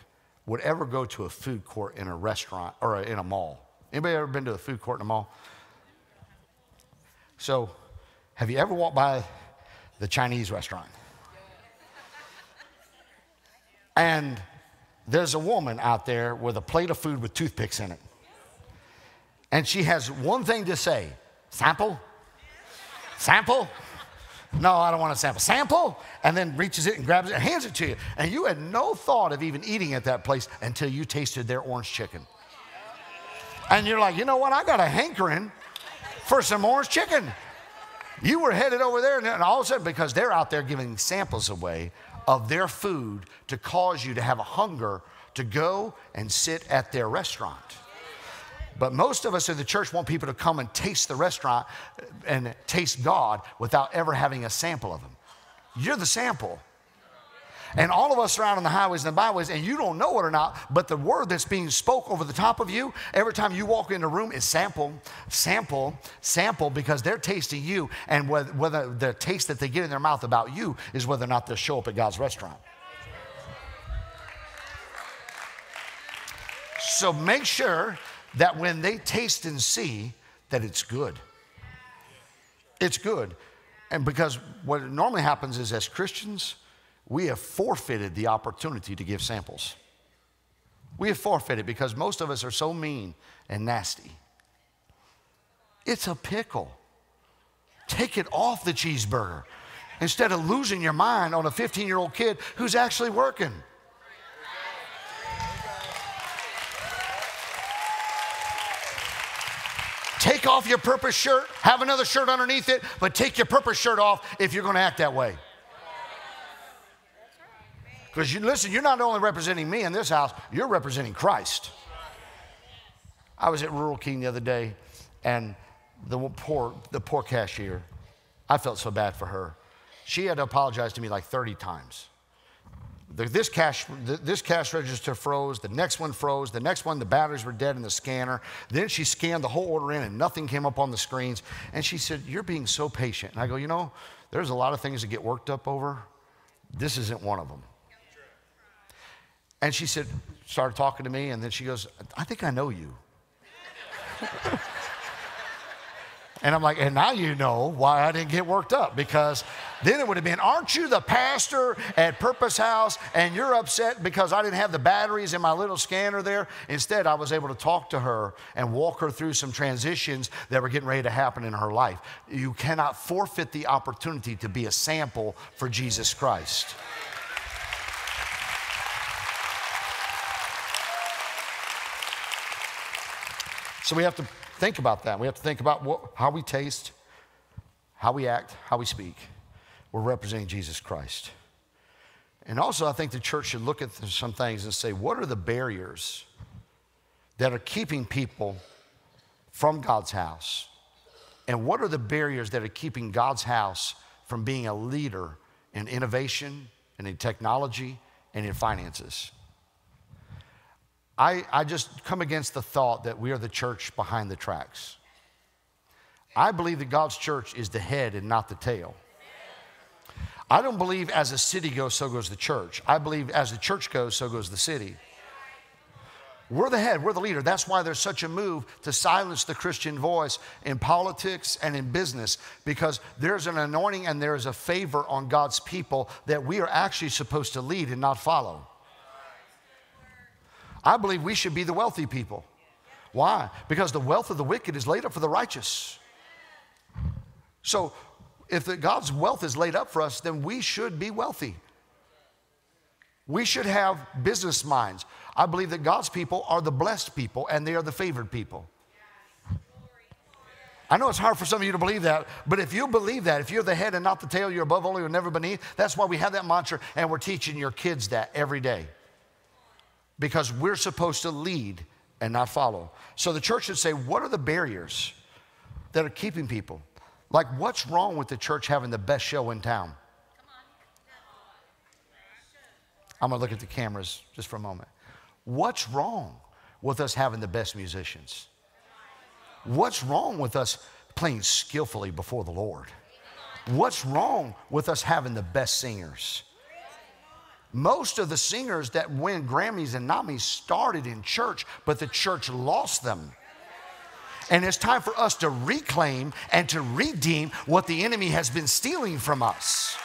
[SPEAKER 1] would ever go to a food court in a restaurant or in a mall? Anybody ever been to a food court in a mall? So, have you ever walked by the Chinese restaurant? And there's a woman out there with a plate of food with toothpicks in it. And she has one thing to say sample? Sample? No, I don't want to sample. Sample, and then reaches it and grabs it and hands it to you. And you had no thought of even eating at that place until you tasted their orange chicken. And you're like, you know what? I got a hankering for some orange chicken. You were headed over there, and all of a sudden, because they're out there giving samples away of their food to cause you to have a hunger to go and sit at their restaurant. But most of us in the church want people to come and taste the restaurant and taste God without ever having a sample of Him. You're the sample. And all of us are out on the highways and the byways, and you don't know it or not, but the word that's being spoke over the top of you, every time you walk in a room, is sample, sample, sample, because they're tasting you, and whether, whether the taste that they get in their mouth about you is whether or not they'll show up at God's restaurant. So make sure that when they taste and see that it's good. It's good. And because what normally happens is as Christians, we have forfeited the opportunity to give samples. We have forfeited because most of us are so mean and nasty. It's a pickle. Take it off the cheeseburger instead of losing your mind on a 15 year old kid who's actually working. Take off your purpose shirt, have another shirt underneath it, but take your purpose shirt off if you're going to act that way. Because you listen, you're not only representing me in this house, you're representing Christ. I was at Rural King the other day, and the poor, the poor cashier, I felt so bad for her. She had to apologize to me like 30 times this cash, this cash register froze, the next one froze, the next one, the batteries were dead in the scanner. Then she scanned the whole order in and nothing came up on the screens. And she said, You're being so patient. And I go, You know, there's a lot of things to get worked up over. This isn't one of them. And she said, started talking to me, and then she goes, I think I know you. And I'm like, and now you know why I didn't get worked up because then it would have been, aren't you the pastor at Purpose House and you're upset because I didn't have the batteries in my little scanner there? Instead, I was able to talk to her and walk her through some transitions that were getting ready to happen in her life. You cannot forfeit the opportunity to be a sample for Jesus Christ. So we have to think about that. We have to think about what, how we taste, how we act, how we speak. We're representing Jesus Christ. And also, I think the church should look at some things and say, what are the barriers that are keeping people from God's house? And what are the barriers that are keeping God's house from being a leader in innovation and in technology and in finances? I, I just come against the thought that we are the church behind the tracks. I believe that God's church is the head and not the tail. I don't believe as a city goes, so goes the church. I believe as the church goes, so goes the city. We're the head, we're the leader. That's why there's such a move to silence the Christian voice in politics and in business because there's an anointing and there is a favor on God's people that we are actually supposed to lead and not follow. I believe we should be the wealthy people. Why? Because the wealth of the wicked is laid up for the righteous. So if the, God's wealth is laid up for us, then we should be wealthy. We should have business minds. I believe that God's people are the blessed people and they are the favored people. I know it's hard for some of you to believe that, but if you believe that, if you're the head and not the tail, you're above only, you're never beneath, that's why we have that mantra and we're teaching your kids that every day. Because we're supposed to lead and not follow. So the church should say, what are the barriers that are keeping people? Like, what's wrong with the church having the best show in town? I'm gonna look at the cameras just for a moment. What's wrong with us having the best musicians? What's wrong with us playing skillfully before the Lord? What's wrong with us having the best singers? Most of the singers that win Grammys and NAMIs started in church, but the church lost them. And it's time for us to reclaim and to redeem what the enemy has been stealing from us.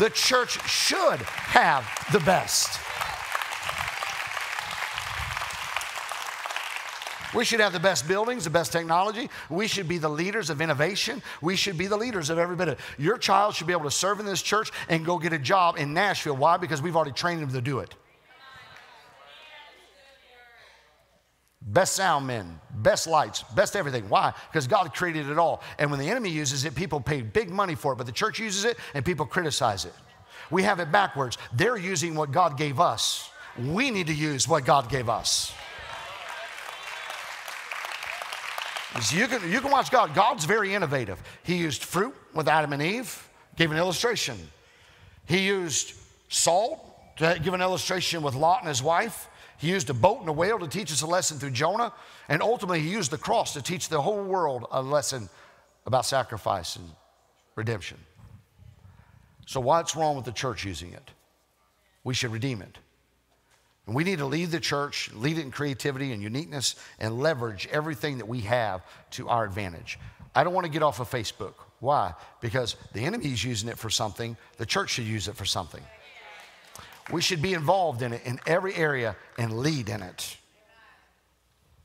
[SPEAKER 1] The church should have the best. We should have the best buildings, the best technology. We should be the leaders of innovation. We should be the leaders of every bit of. Your child should be able to serve in this church and go get a job in Nashville. Why? Because we've already trained them to do it. Best sound men, best lights, best everything. Why? Because God created it all. And when the enemy uses it, people pay big money for it, but the church uses it and people criticize it. We have it backwards. They're using what God gave us. We need to use what God gave us. You can, you can watch God. God's very innovative. He used fruit with Adam and Eve, gave an illustration. He used salt to give an illustration with Lot and his wife. He used a boat and a whale to teach us a lesson through Jonah. And ultimately, he used the cross to teach the whole world a lesson about sacrifice and redemption. So, what's wrong with the church using it? We should redeem it. And we need to lead the church, lead it in creativity and uniqueness, and leverage everything that we have to our advantage. I don't want to get off of Facebook. Why? Because the enemy is using it for something, the church should use it for something. We should be involved in it in every area and lead in it.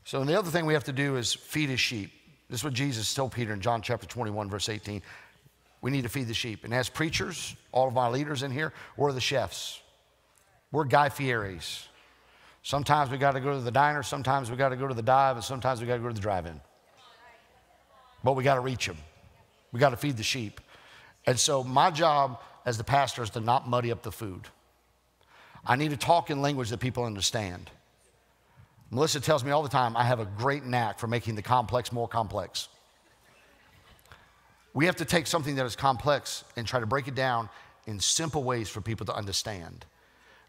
[SPEAKER 1] So, and the other thing we have to do is feed his sheep. This is what Jesus told Peter in John chapter 21, verse 18. We need to feed the sheep. And as preachers, all of our leaders in here, we're the chefs. We're Guy Fieri's. Sometimes we got to go to the diner, sometimes we got to go to the dive, and sometimes we got to go to the drive in. But we got to reach them. We got to feed the sheep. And so, my job as the pastor is to not muddy up the food. I need to talk in language that people understand. Melissa tells me all the time I have a great knack for making the complex more complex. We have to take something that is complex and try to break it down in simple ways for people to understand,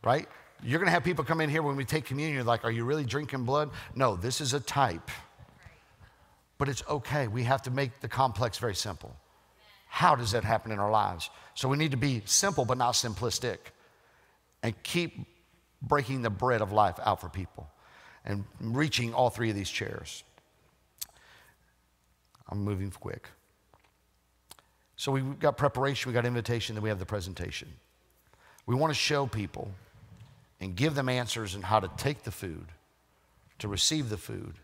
[SPEAKER 1] right? You're going to have people come in here when we take communion, like, are you really drinking blood? No, this is a type. But it's okay. We have to make the complex very simple. How does that happen in our lives? So we need to be simple, but not simplistic and keep breaking the bread of life out for people and reaching all three of these chairs. I'm moving quick. So we've got preparation, we've got invitation, then we have the presentation. We want to show people and give them answers on how to take the food, to receive the food,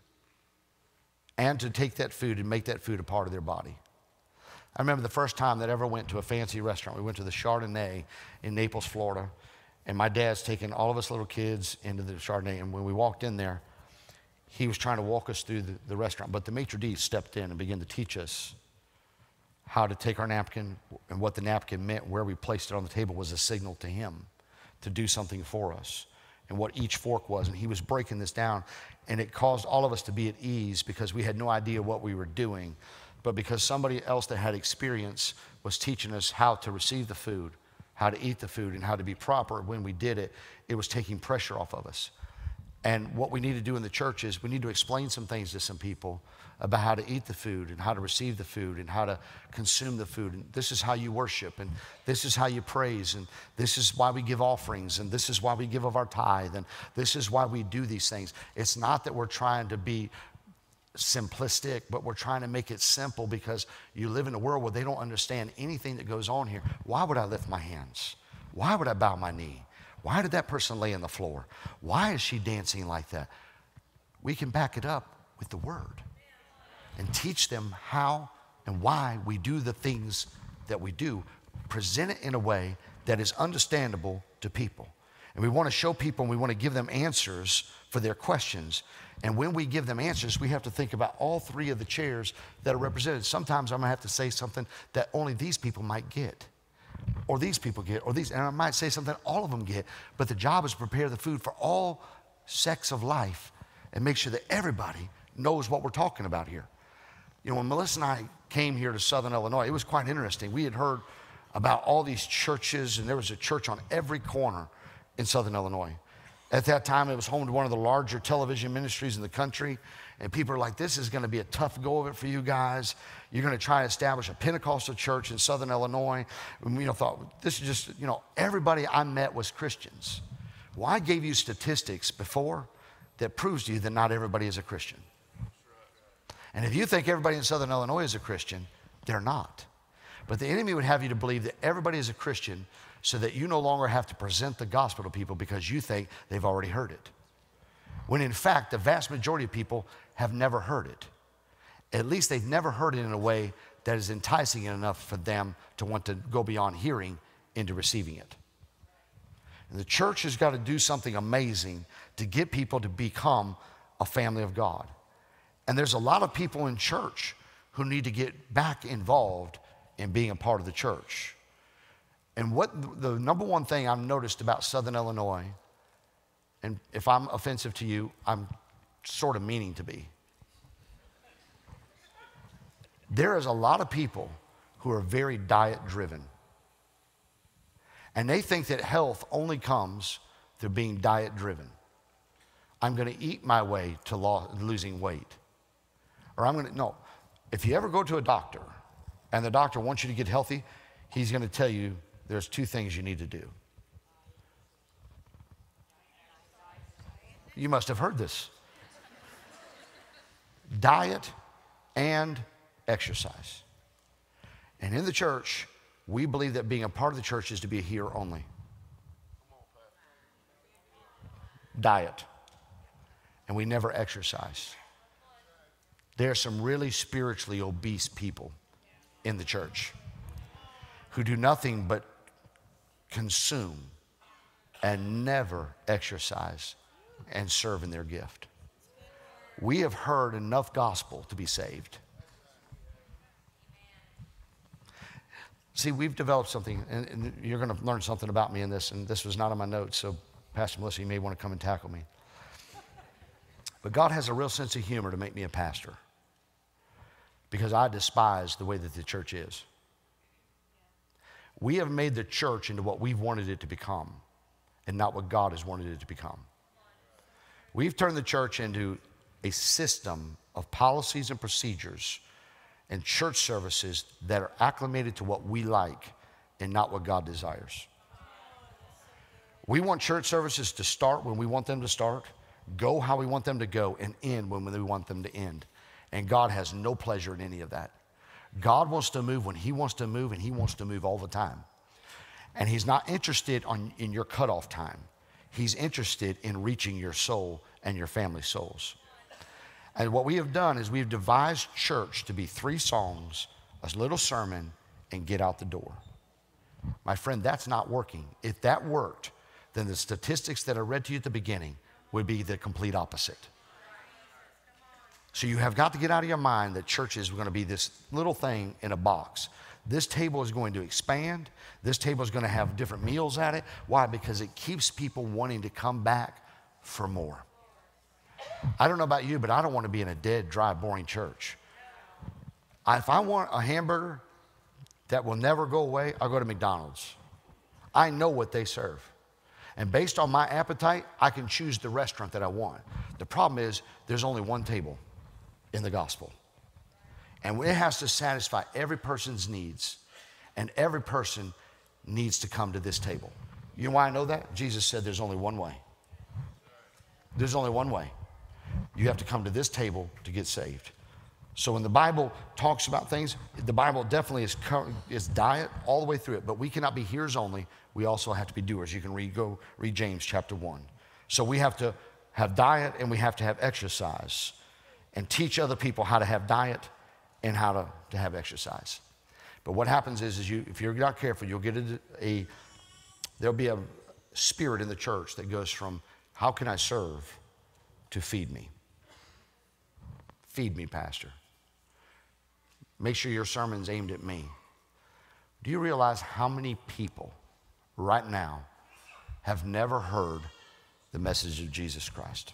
[SPEAKER 1] and to take that food and make that food a part of their body. I remember the first time that I ever went to a fancy restaurant. We went to the Chardonnay in Naples, Florida. And my dad's taking all of us little kids into the Chardonnay. And when we walked in there, he was trying to walk us through the, the restaurant. But the maitre d' stepped in and began to teach us how to take our napkin and what the napkin meant, where we placed it on the table was a signal to him to do something for us and what each fork was. And he was breaking this down. And it caused all of us to be at ease because we had no idea what we were doing. But because somebody else that had experience was teaching us how to receive the food how to eat the food and how to be proper when we did it, it was taking pressure off of us. And what we need to do in the church is we need to explain some things to some people about how to eat the food and how to receive the food and how to consume the food. And this is how you worship and this is how you praise and this is why we give offerings and this is why we give of our tithe and this is why we do these things. It's not that we're trying to be simplistic, but we're trying to make it simple because you live in a world where they don't understand anything that goes on here. Why would I lift my hands? Why would I bow my knee? Why did that person lay on the floor? Why is she dancing like that? We can back it up with the word and teach them how and why we do the things that we do. Present it in a way that is understandable to people. And we want to show people and we want to give them answers for their questions. And when we give them answers, we have to think about all three of the chairs that are represented. Sometimes I'm going to have to say something that only these people might get or these people get, or these, and I might say something all of them get, but the job is to prepare the food for all sects of life and make sure that everybody knows what we're talking about here. You know, when Melissa and I came here to Southern Illinois, it was quite interesting. We had heard about all these churches, and there was a church on every corner in Southern Illinois. At that time, it was home to one of the larger television ministries in the country. And people are like, this is going to be a tough go of it for you guys. You're going to try to establish a Pentecostal church in Southern Illinois. And, you know, thought, this is just, you know, everybody I met was Christians. Well, I gave you statistics before that proves to you that not everybody is a Christian. And if you think everybody in Southern Illinois is a Christian, they're not. But the enemy would have you to believe that everybody is a Christian so that you no longer have to present the gospel to people because you think they've already heard it. When in fact, the vast majority of people have never heard it. At least they've never heard it in a way that is enticing enough for them to want to go beyond hearing into receiving it. And the church has got to do something amazing to get people to become a family of God. And there's a lot of people in church who need to get back involved in being a part of the church. And what the number one thing I've noticed about Southern Illinois, and if I'm offensive to you, I'm sort of meaning to be. There is a lot of people who are very diet driven. And they think that health only comes through being diet driven. I'm going to eat my way to losing weight. Or I'm going to, no. If you ever go to a doctor and the doctor wants you to get healthy, he's going to tell you there's two things you need to do. You must have heard this diet and exercise. And in the church, we believe that being a part of the church is to be here only. Diet. And we never exercise. There are some really spiritually obese people in the church who do nothing but consume and never exercise and serve in their gift. We have heard enough gospel to be saved. See, we've developed something, and, you're going to learn something about me in this, and this was not on my notes, so Pastor Melissa, you may want to come and tackle me. But God has a real sense of humor to make me a pastor because I despise the way that the church is. We have made the church into what we've wanted it to become and not what God has wanted it to become. We've turned the church into a system of policies and procedures and church services that are acclimated to what we like and not what God desires. We want church services to start when we want them to start, go how we want them to go, and end when we want them to end. And God has no pleasure in any of that. God wants to move when He wants to move, and He wants to move all the time. And He's not interested on, in your cutoff time, He's interested in reaching your soul and your family souls. And what we have done is we've devised church to be three songs, a little sermon, and get out the door. My friend, that's not working. If that worked, then the statistics that I read to you at the beginning would be the complete opposite. So you have got to get out of your mind that church is going to be this little thing in a box. This table is going to expand. This table is going to have different meals at it. Why? Because it keeps people wanting to come back for more. I don't know about you, but I don't want to be in a dead, dry, boring church. if I want a hamburger that will never go away, I'll go to McDonald's. I know what they serve. And based on my appetite, I can choose the restaurant that I want. The problem is, there's only one table in the gospel. And it has to satisfy every person's needs. And every person needs to come to this table. You know why I know that? Jesus said there's only one way. There's only one way. You have to come to this table to get saved. So when the Bible talks about things, the Bible definitely is, is diet all the way through it, but we cannot be hearers only. We also have to be doers. You can read, go read James chapter 1. So we have to have diet and we have to have exercise and teach other people how to have diet and how to, to have exercise. But what happens is, is you, if you're not careful, you'll get a, a there'll be a spirit in the church that goes from how can I serve to feed me. Feed me, Pastor. Make sure your sermon's aimed at me. Do you realize how many people right now have never heard the message of Jesus Christ?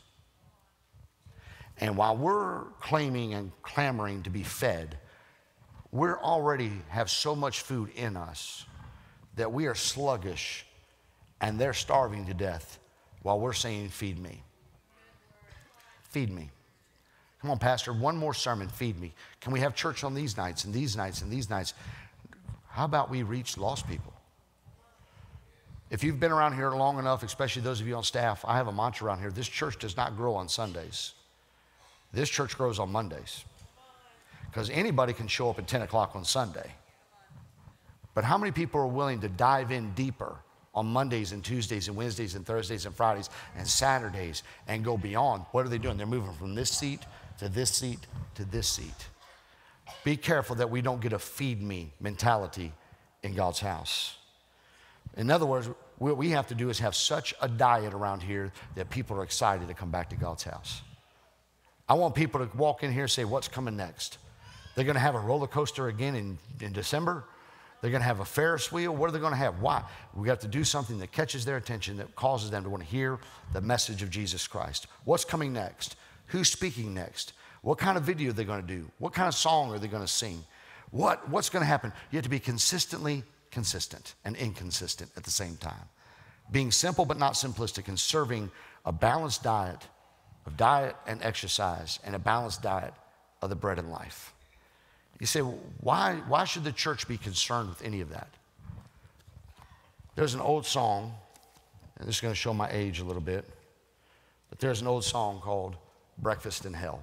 [SPEAKER 1] And while we're claiming and clamoring to be fed, we already have so much food in us that we are sluggish and they're starving to death while we're saying, Feed me. Feed me. Come on, Pastor, one more sermon, feed me. Can we have church on these nights and these nights and these nights? How about we reach lost people? If you've been around here long enough, especially those of you on staff, I have a mantra around here this church does not grow on Sundays. This church grows on Mondays. Because anybody can show up at 10 o'clock on Sunday. But how many people are willing to dive in deeper on Mondays and Tuesdays and Wednesdays and Thursdays and Fridays and Saturdays and go beyond? What are they doing? They're moving from this seat to this seat to this seat. Be careful that we don't get a feed me mentality in God's house. In other words, what we have to do is have such a diet around here that people are excited to come back to God's house. I want people to walk in here and say, What's coming next? They're going to have a roller coaster again in, in December. They're going to have a Ferris wheel. What are they going to have? Why? We have to do something that catches their attention, that causes them to want to hear the message of Jesus Christ. What's coming next? Who's speaking next? What kind of video are they going to do? What kind of song are they going to sing? What, what's going to happen? You have to be consistently consistent and inconsistent at the same time. Being simple but not simplistic and serving a balanced diet of diet and exercise and a balanced diet of the bread and life. You say, why, why should the church be concerned with any of that? There's an old song, and this is going to show my age a little bit, but there's an old song called Breakfast in Hell.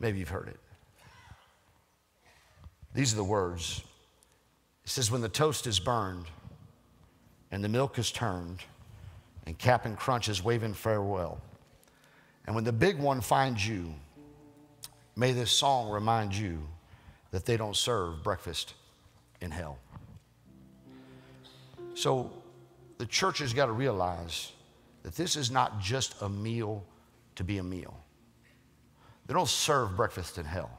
[SPEAKER 1] Maybe you've heard it. These are the words. It says, When the toast is burned and the milk is turned and Cap'n Crunch is waving farewell, and when the big one finds you, may this song remind you that they don't serve breakfast in hell. So the church has got to realize that this is not just a meal to be a meal. They don't serve breakfast in hell.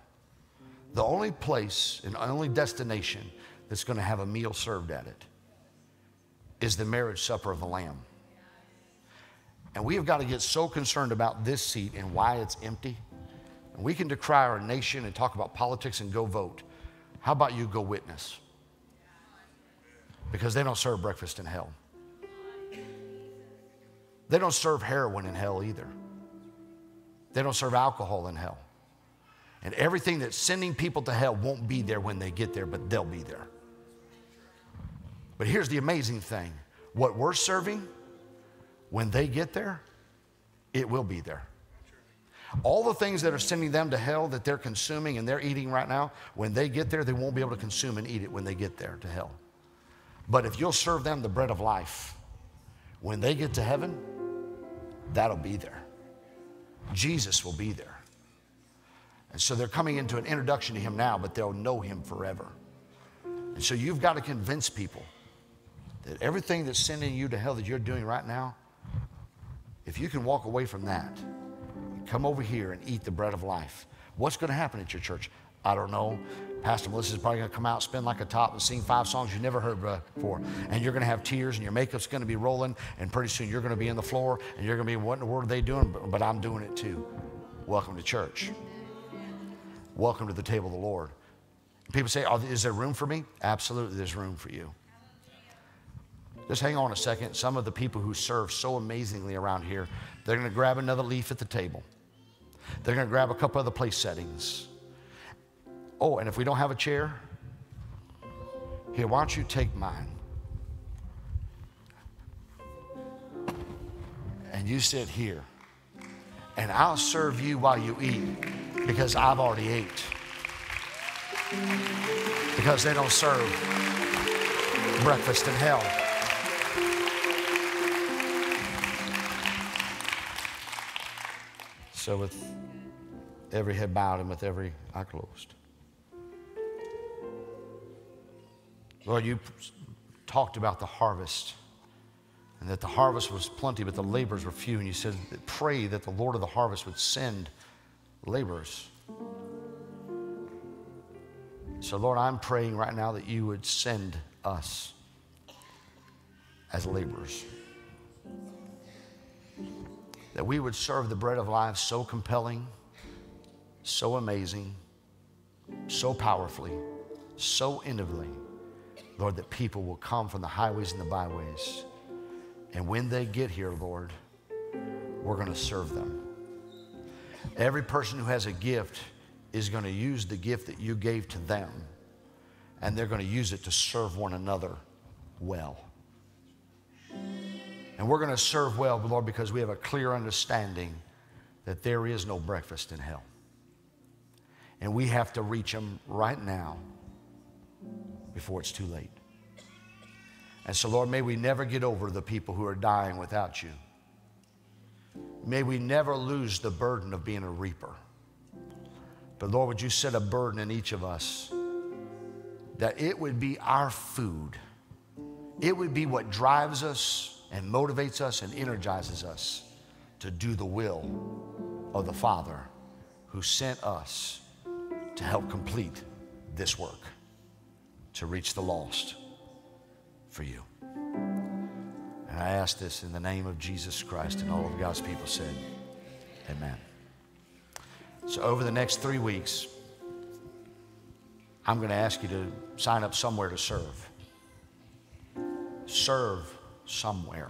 [SPEAKER 1] The only place and only destination that's going to have a meal served at it is the marriage supper of the Lamb. And we have got to get so concerned about this seat and why it's empty. And we can decry our nation and talk about politics and go vote. How about you go witness? Because they don't serve breakfast in hell. They don't serve heroin in hell either. They don't serve alcohol in hell. And everything that's sending people to hell won't be there when they get there, but they'll be there. But here's the amazing thing what we're serving, when they get there, it will be there. All the things that are sending them to hell that they're consuming and they're eating right now, when they get there, they won't be able to consume and eat it when they get there to hell. But if you'll serve them the bread of life, when they get to heaven, that'll be there. Jesus will be there. And so they're coming into an introduction to him now, but they'll know him forever. And so you've got to convince people that everything that's sending you to hell that you're doing right now, if you can walk away from that, come over here and eat the bread of life, what's going to happen at your church? I don't know. Pastor Melissa's probably going to come out, spin like a top, and sing five songs you never heard before. And you're going to have tears, and your makeup's going to be rolling, and pretty soon you're going to be in the floor, and you're going to be, what in the world are they doing? But, but I'm doing it too. Welcome to church. Welcome to the table of the Lord. People say, oh, Is there room for me? Absolutely, there's room for you. Just hang on a second. Some of the people who serve so amazingly around here, they're going to grab another leaf at the table. They're going to grab a couple other place settings. Oh, and if we don't have a chair, here, why don't you take mine? And you sit here. And I'll serve you while you eat because I've already ate. Because they don't serve breakfast in hell. So, with every head bowed and with every eye closed. Lord, you talked about the harvest and that the harvest was plenty, but the laborers were few. And you said, Pray that the Lord of the harvest would send laborers. So, Lord, I'm praying right now that you would send us as laborers that we would serve the bread of life so compelling, so amazing, so powerfully, so intimately, Lord, that people will come from the highways and the byways. And when they get here, Lord, we're going to serve them. Every person who has a gift is going to use the gift that you gave to them, and they're going to use it to serve one another well. And we're going to serve well, Lord, because we have a clear understanding that there is no breakfast in hell. And we have to reach them right now before it's too late. And so, Lord, may we never get over the people who are dying without you. May we never lose the burden of being a reaper. But Lord, would you set a burden in each of us that it would be our food, it would be what drives us and motivates us and energizes us to do the will of the Father who sent us to help complete this work, to reach the lost for you. And I ask this in the name of Jesus Christ, and all of God's people said, Amen. So, over the next three weeks, I'm going to ask you to sign up somewhere to serve. Serve somewhere.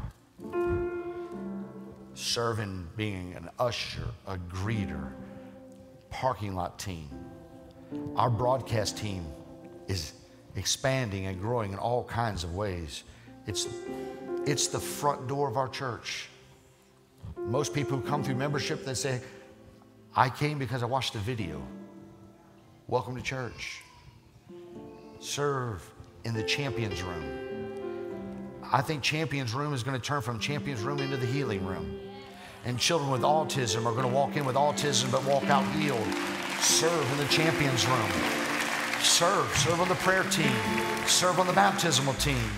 [SPEAKER 1] Serving, being an usher, a greeter, parking lot team. Our broadcast team is expanding and growing in all kinds of ways. It's, it's the front door of our church. Most people who come through membership, they say, I came because I watched the video. Welcome to church. Serve in the champions room. I think Champions Room is going to turn from Champions Room into the healing room. And children with autism are going to walk in with autism but walk out healed. Serve in the Champions Room. Serve. Serve on the prayer team. Serve on the baptismal team.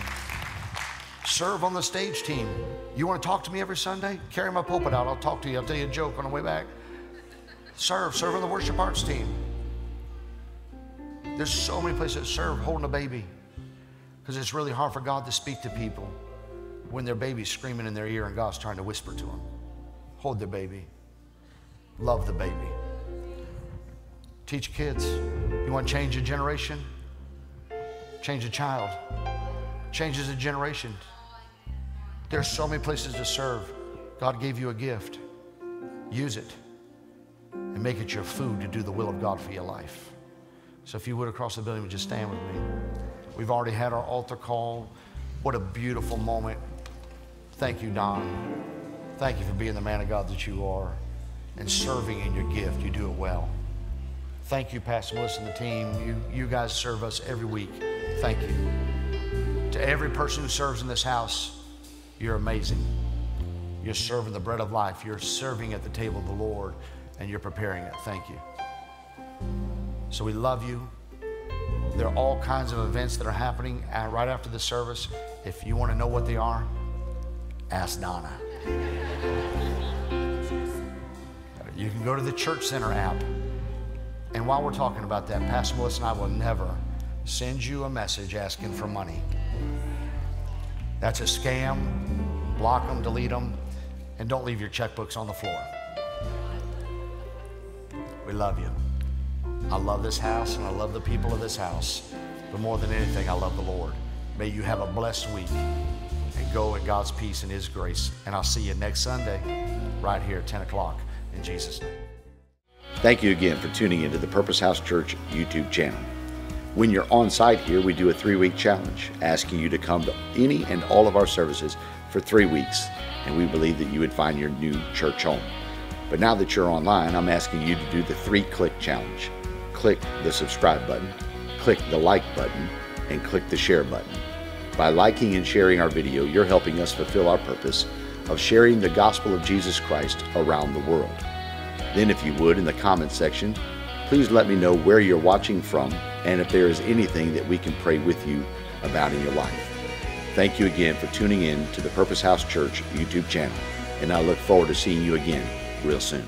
[SPEAKER 1] Serve on the stage team. You want to talk to me every Sunday? Carry my pulpit out. I'll talk to you. I'll tell you a joke on the way back. Serve. Serve on the worship arts team. There's so many places serve holding a baby. Because it's really hard for God to speak to people when their baby's screaming in their ear and God's trying to whisper to them. Hold their baby. Love the baby. Teach kids. You want to change a generation? Change a child. Changes a generation. There's so many places to serve. God gave you a gift. Use it and make it your food to do the will of God for your life. So if you would across the building, would you stand with me? We've already had our altar call. What a beautiful moment. Thank you, Don. Thank you for being the man of God that you are and serving in your gift. You do it well. Thank you, Pastor Melissa and the team. You, you guys serve us every week. Thank you. To every person who serves in this house, you're amazing. You're serving the bread of life. You're serving at the table of the Lord, and you're preparing it. Thank you. So we love you. There are all kinds of events that are happening right after the service. If you want to know what they are, ask Donna. You can go to the Church Center app. And while we're talking about that, Pastor Melissa and I will never send you a message asking for money. That's a scam. Block them, delete them, and don't leave your checkbooks on the floor. We love you. I love this house and I love the people of this house. But more than anything, I love the Lord. May you have a blessed week. and go in God's peace and His grace. And I'll see you next Sunday right here at 10 o'clock in Jesus' name.
[SPEAKER 2] Thank you again for tuning into the Purpose House Church YouTube channel. When you're on site here, we do a three week challenge asking you to come to any and all of our services for three weeks, and we believe that you would find your new church home. But now that you're online, I'm asking you to do the three click challenge. Click the subscribe button, click the like button, and click the share button. By liking and sharing our video, you're helping us fulfill our purpose of sharing the gospel of Jesus Christ around the world. Then, if you would, in the comments section, please let me know where you're watching from and if there is anything that we can pray with you about in your life. Thank you again for tuning in to the Purpose House Church YouTube channel, and I look forward to seeing you again real soon.